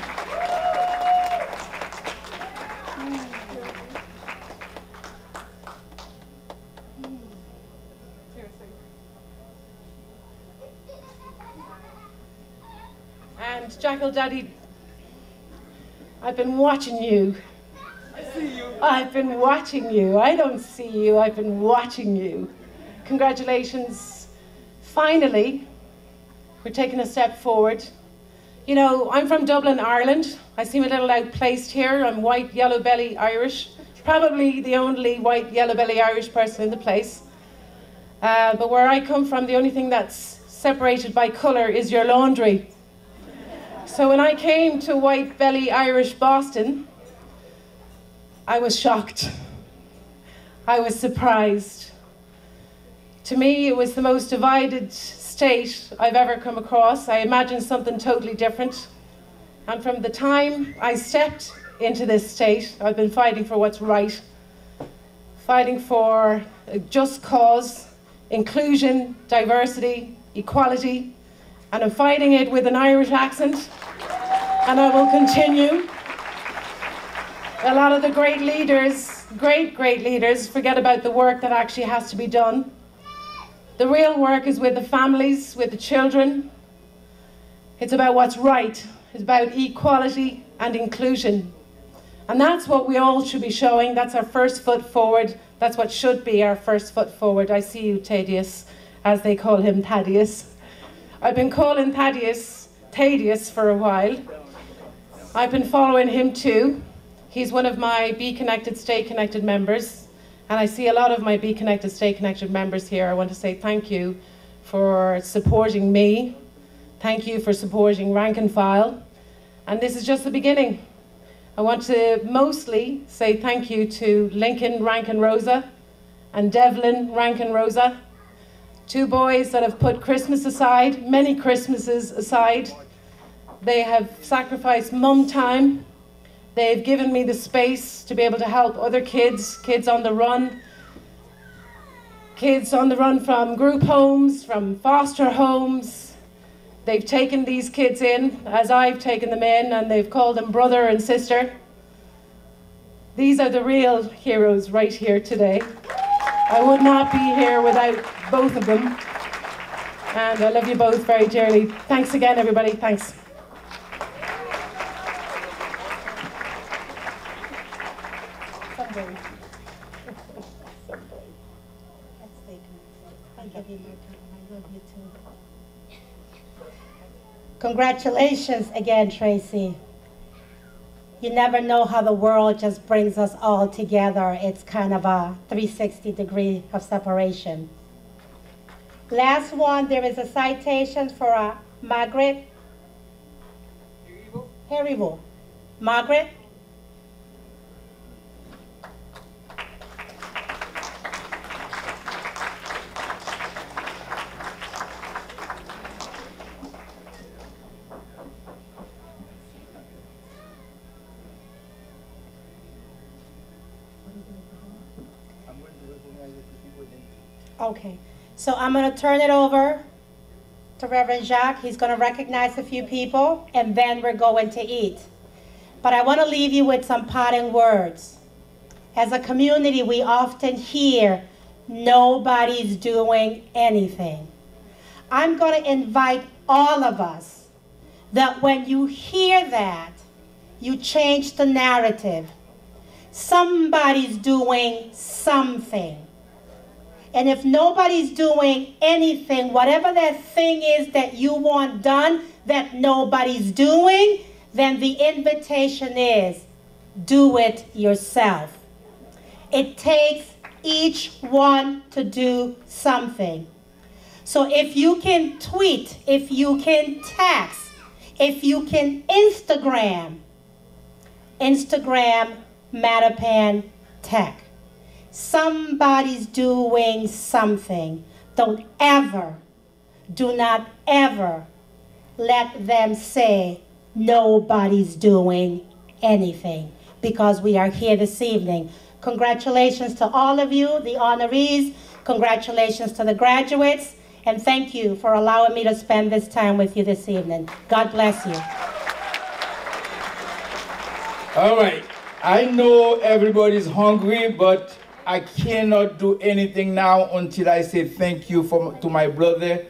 Jackal Daddy, I've been watching you. I see you. I've been watching you. I don't see you. I've been watching you. Congratulations. Finally, we're taking a step forward. You know, I'm from Dublin, Ireland. I seem a little outplaced here. I'm white, yellow belly Irish. Probably the only white, yellow belly Irish person in the place. Uh, but where I come from, the only thing that's separated by colour is your laundry. So when I came to White Belly Irish Boston, I was shocked. I was surprised. To me, it was the most divided state I've ever come across. I imagined something totally different. And from the time I stepped into this state, I've been fighting for what's right, fighting for a just cause, inclusion, diversity, equality, and I'm fighting it with an Irish accent, and I will continue. A lot of the great leaders, great, great leaders, forget about the work that actually has to be done. The real work is with the families, with the children. It's about what's right. It's about equality and inclusion. And that's what we all should be showing. That's our first foot forward. That's what should be our first foot forward. I see you, Thaddeus, as they call him Thaddeus. I've been calling Thaddeus Thaddeus for a while. I've been following him too. He's one of my Be Connected, Stay Connected members. And I see a lot of my Be Connected, Stay Connected members here. I want to say thank you for supporting me. Thank you for supporting Rank and File. And this is just the beginning. I want to mostly say thank you to Lincoln Rankin Rosa and Devlin Rankin Rosa Two boys that have put Christmas aside, many Christmases aside. They have sacrificed mum time. They've given me the space to be able to help other kids, kids on the run, kids on the run from group homes, from foster homes. They've taken these kids in as I've taken them in, and they've called them brother and sister. These are the real heroes right here today. I would not be here without both of them. And I love you both very dearly. Thanks again, everybody. Thanks. Congratulations again, Tracy. You never know how the world just brings us all together. It's kind of a 360 degree of separation. Last one, there is a citation for uh, Margaret Herivo. Margaret? Okay, so I'm going to turn it over to Reverend Jacques. He's going to recognize a few people, and then we're going to eat. But I want to leave you with some parting words. As a community, we often hear nobody's doing anything. I'm going to invite all of us that when you hear that, you change the narrative. Somebody's doing something. And if nobody's doing anything, whatever that thing is that you want done that nobody's doing, then the invitation is do it yourself. It takes each one to do something. So if you can tweet, if you can text, if you can Instagram, Instagram Mattapan Tech. Somebody's doing something. Don't ever, do not ever let them say nobody's doing anything because we are here this evening. Congratulations to all of you, the honorees. Congratulations to the graduates. And thank you for allowing me to spend this time with you this evening. God bless you. All right. I know everybody's hungry, but I cannot do anything now until I say thank you for, to my brother,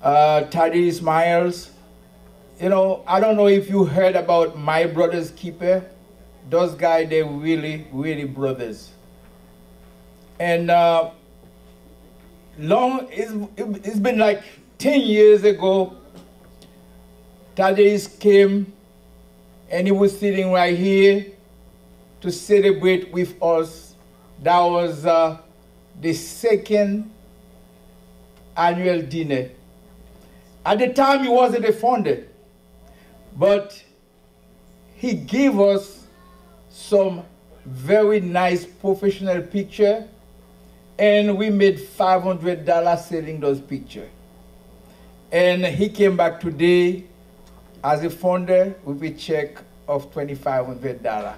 uh, Thaddeus Miles. You know, I don't know if you heard about my brother's keeper. Those guys, they're really, really brothers. And uh, long, it's, it's been like 10 years ago, Thaddeus came and he was sitting right here to celebrate with us that was uh, the second annual dinner. At the time, he wasn't a founder, but he gave us some very nice professional picture, and we made $500 selling those pictures. And he came back today as a founder with a check of $2,500.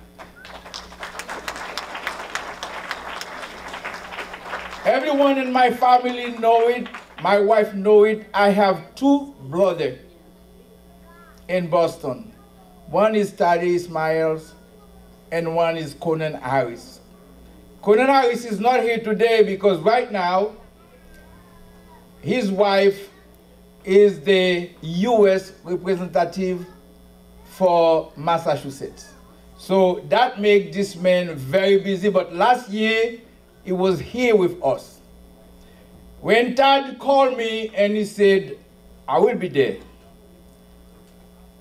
Everyone in my family know it. My wife know it. I have two brothers in Boston. One is Thaddeus Miles, and one is Conan Harris. Conan Harris is not here today because right now his wife is the U.S. representative for Massachusetts. So that makes this man very busy. But last year he was here with us. When Tad called me and he said, I will be there.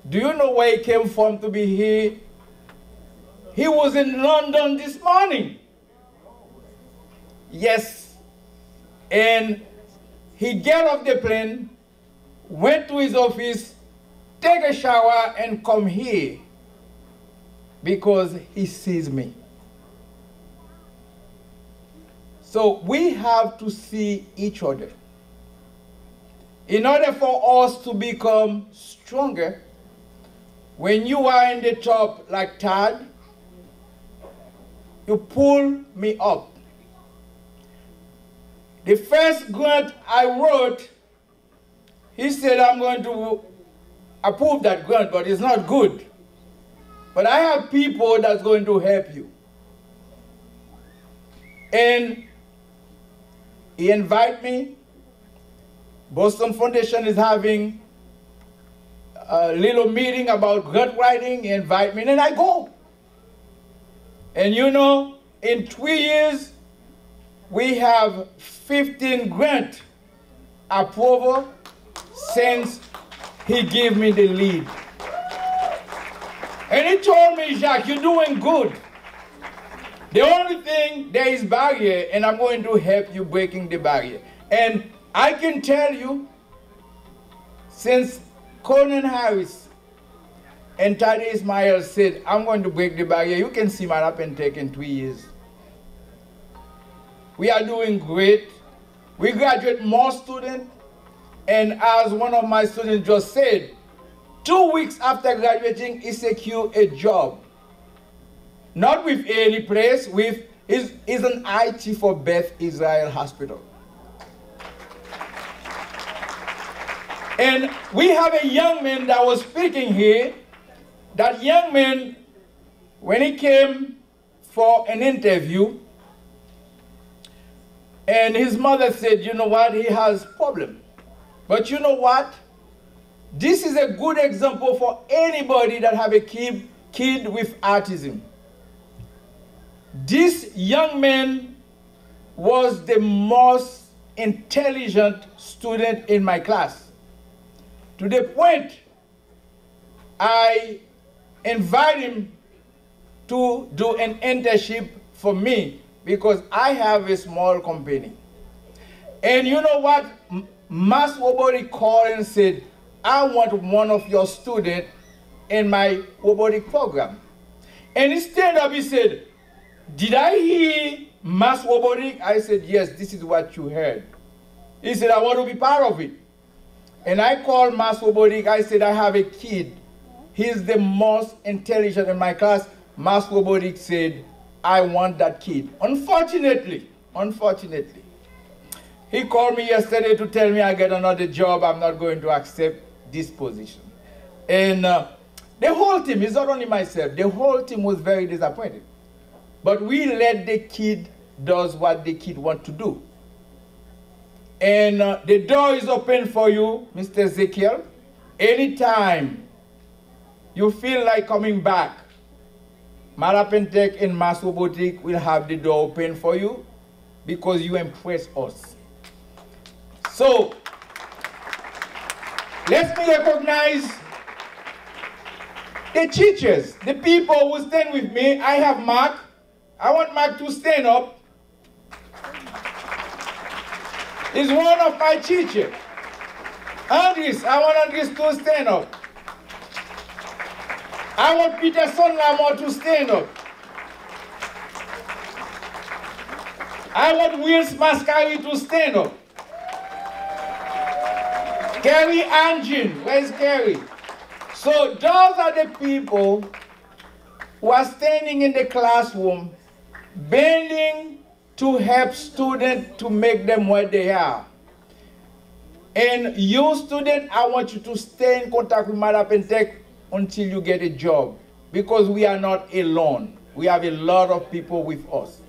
Do you know where he came from to be here? He was in London this morning. Yes. And he get off the plane, went to his office, take a shower, and come here because he sees me. So we have to see each other. In order for us to become stronger, when you are in the top like Tad, you pull me up. The first grant I wrote, he said, I'm going to approve that grant, but it's not good. But I have people that's going to help you. And he invite me. Boston Foundation is having a little meeting about grant writing. He invite me and I go. And you know, in three years, we have 15 grant approval since he gave me the lead. And he told me, Jacques, you're doing good. The only thing, there is barrier, and I'm going to help you breaking the barrier. And I can tell you, since Conan Harris and Thaddeus Miles said, I'm going to break the barrier, you can see Mattapan Tech in three years. We are doing great. We graduate more students. And as one of my students just said, two weeks after graduating, he secured a job. Not with any place, with is, is an IT for Beth Israel Hospital. And we have a young man that was speaking here. That young man, when he came for an interview, and his mother said, you know what, he has problem. But you know what? This is a good example for anybody that have a kid, kid with autism. This young man was the most intelligent student in my class. To the point I invite him to do an internship for me because I have a small company. And you know what? Mass Robotic called and said, I want one of your students in my robotic program. And he stand up, he said, did I hear mass robotic? I said, yes, this is what you heard. He said, I want to be part of it. And I called mass robotic, I said, I have a kid. He's the most intelligent in my class. Mass robotic said, I want that kid. Unfortunately, unfortunately, he called me yesterday to tell me I get another job. I'm not going to accept this position. And uh, the whole team, it's not only myself, the whole team was very disappointed. But we let the kid does what the kid want to do. And uh, the door is open for you, Mr. Ezekiel. Anytime you feel like coming back, Mattapan Tech and Mass Robotic will have the door open for you because you impress us. So, let me recognize the teachers, the people who stand with me. I have Mark. I want Mark to stand up. He's one of my teachers. Andres, I want Andres to stand up. I want Peter Sonlamore to stand up. I want Wills Mascari to stand up. Gary Angin, where's Gary? So those are the people who are standing in the classroom, bending to help students to make them what they are. And you student, I want you to stay in contact with Mattapan Tech until you get a job because we are not alone. We have a lot of people with us.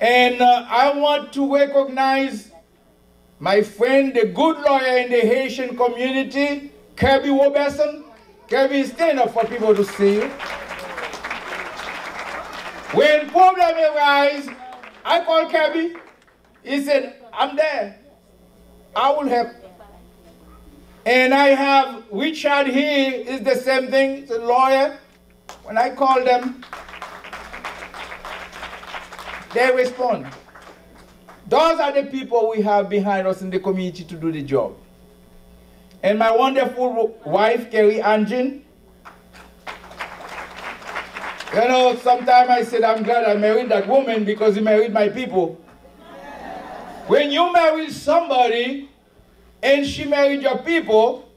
And uh, I want to recognize my friend, the good lawyer in the Haitian community, Kirby Robertson. Kirby, stand up for people to see you. When problem arise, I call Kirby. He said, I'm there. I will help. And I have Richard here is the same thing, a lawyer. When I call them, they respond. Those are the people we have behind us in the community to do the job. And my wonderful wife, Kerry Angin. You know, sometimes I said I'm glad I married that woman because he married my people. When you marry somebody and she married your people,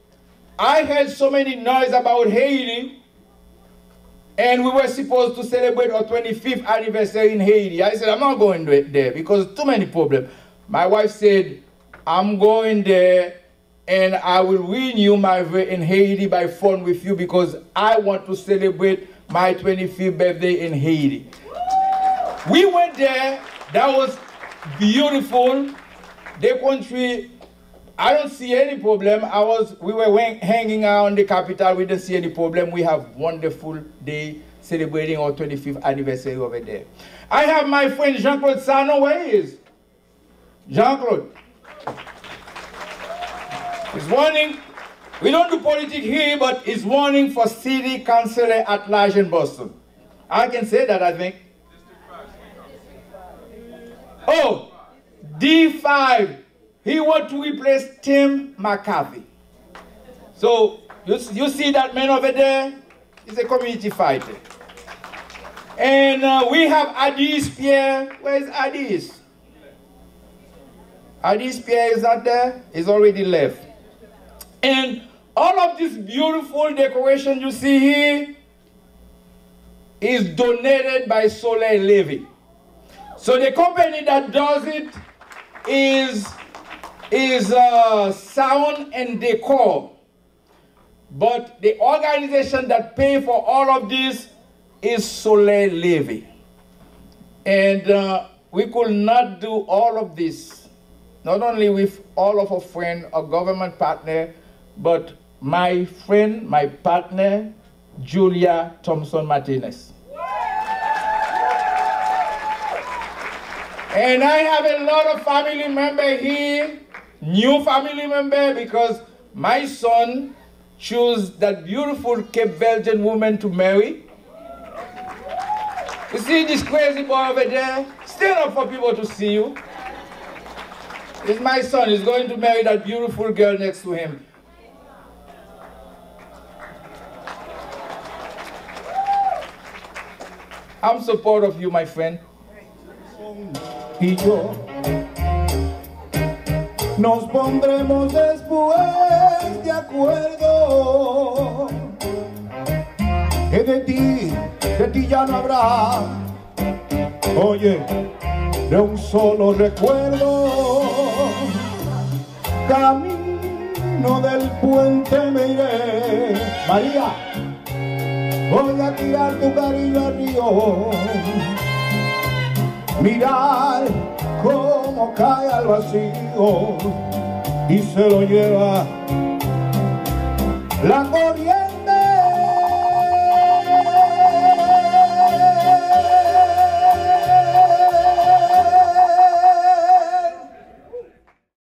I heard so many noise about Haiti and we were supposed to celebrate our 25th anniversary in Haiti. I said, I'm not going there because too many problems. My wife said, I'm going there and I will renew my vote in Haiti by phone with you because I want to celebrate my 25th birthday in Haiti. We went there. That was beautiful. The country, I don't see any problem. I was, we were hanging out in the capital. We didn't see any problem. We have wonderful day celebrating our 25th anniversary over there. I have my friend Jean-Claude Sanon. Where he is? Jean-Claude. He's running. We don't do politics here, but he's warning for city councilor at large in Boston. I can say that, I think. Oh, D5. He want to replace Tim McCarthy. So you, you see that man over there? He's a community fighter. And uh, we have Adis Pierre. Where's Adis? Adis Pierre is not there. He's already left. And all of this beautiful decoration you see here is donated by Soleil Levy. So the company that does it is, is uh, Sound and Decor. But the organization that pay for all of this is Soleil Levy. And uh, we could not do all of this, not only with all of our friends, our government partner, but my friend, my partner, Julia Thompson Martinez. And I have a lot of family member here, new family member, because my son chose that beautiful Cape Verdean woman to marry. You see this crazy boy over there? Stand up for people to see you. It's my son. He's going to marry that beautiful girl next to him. I'm so proud of you, my friend. Y yo nos pondremos después de acuerdo que de ti, de ti ya no habrá, oye, de un solo recuerdo. Camino del puente me iré, María, voy a tirar tu cariño río. Mirar cómo cae al vacío y se lo lleva la corriente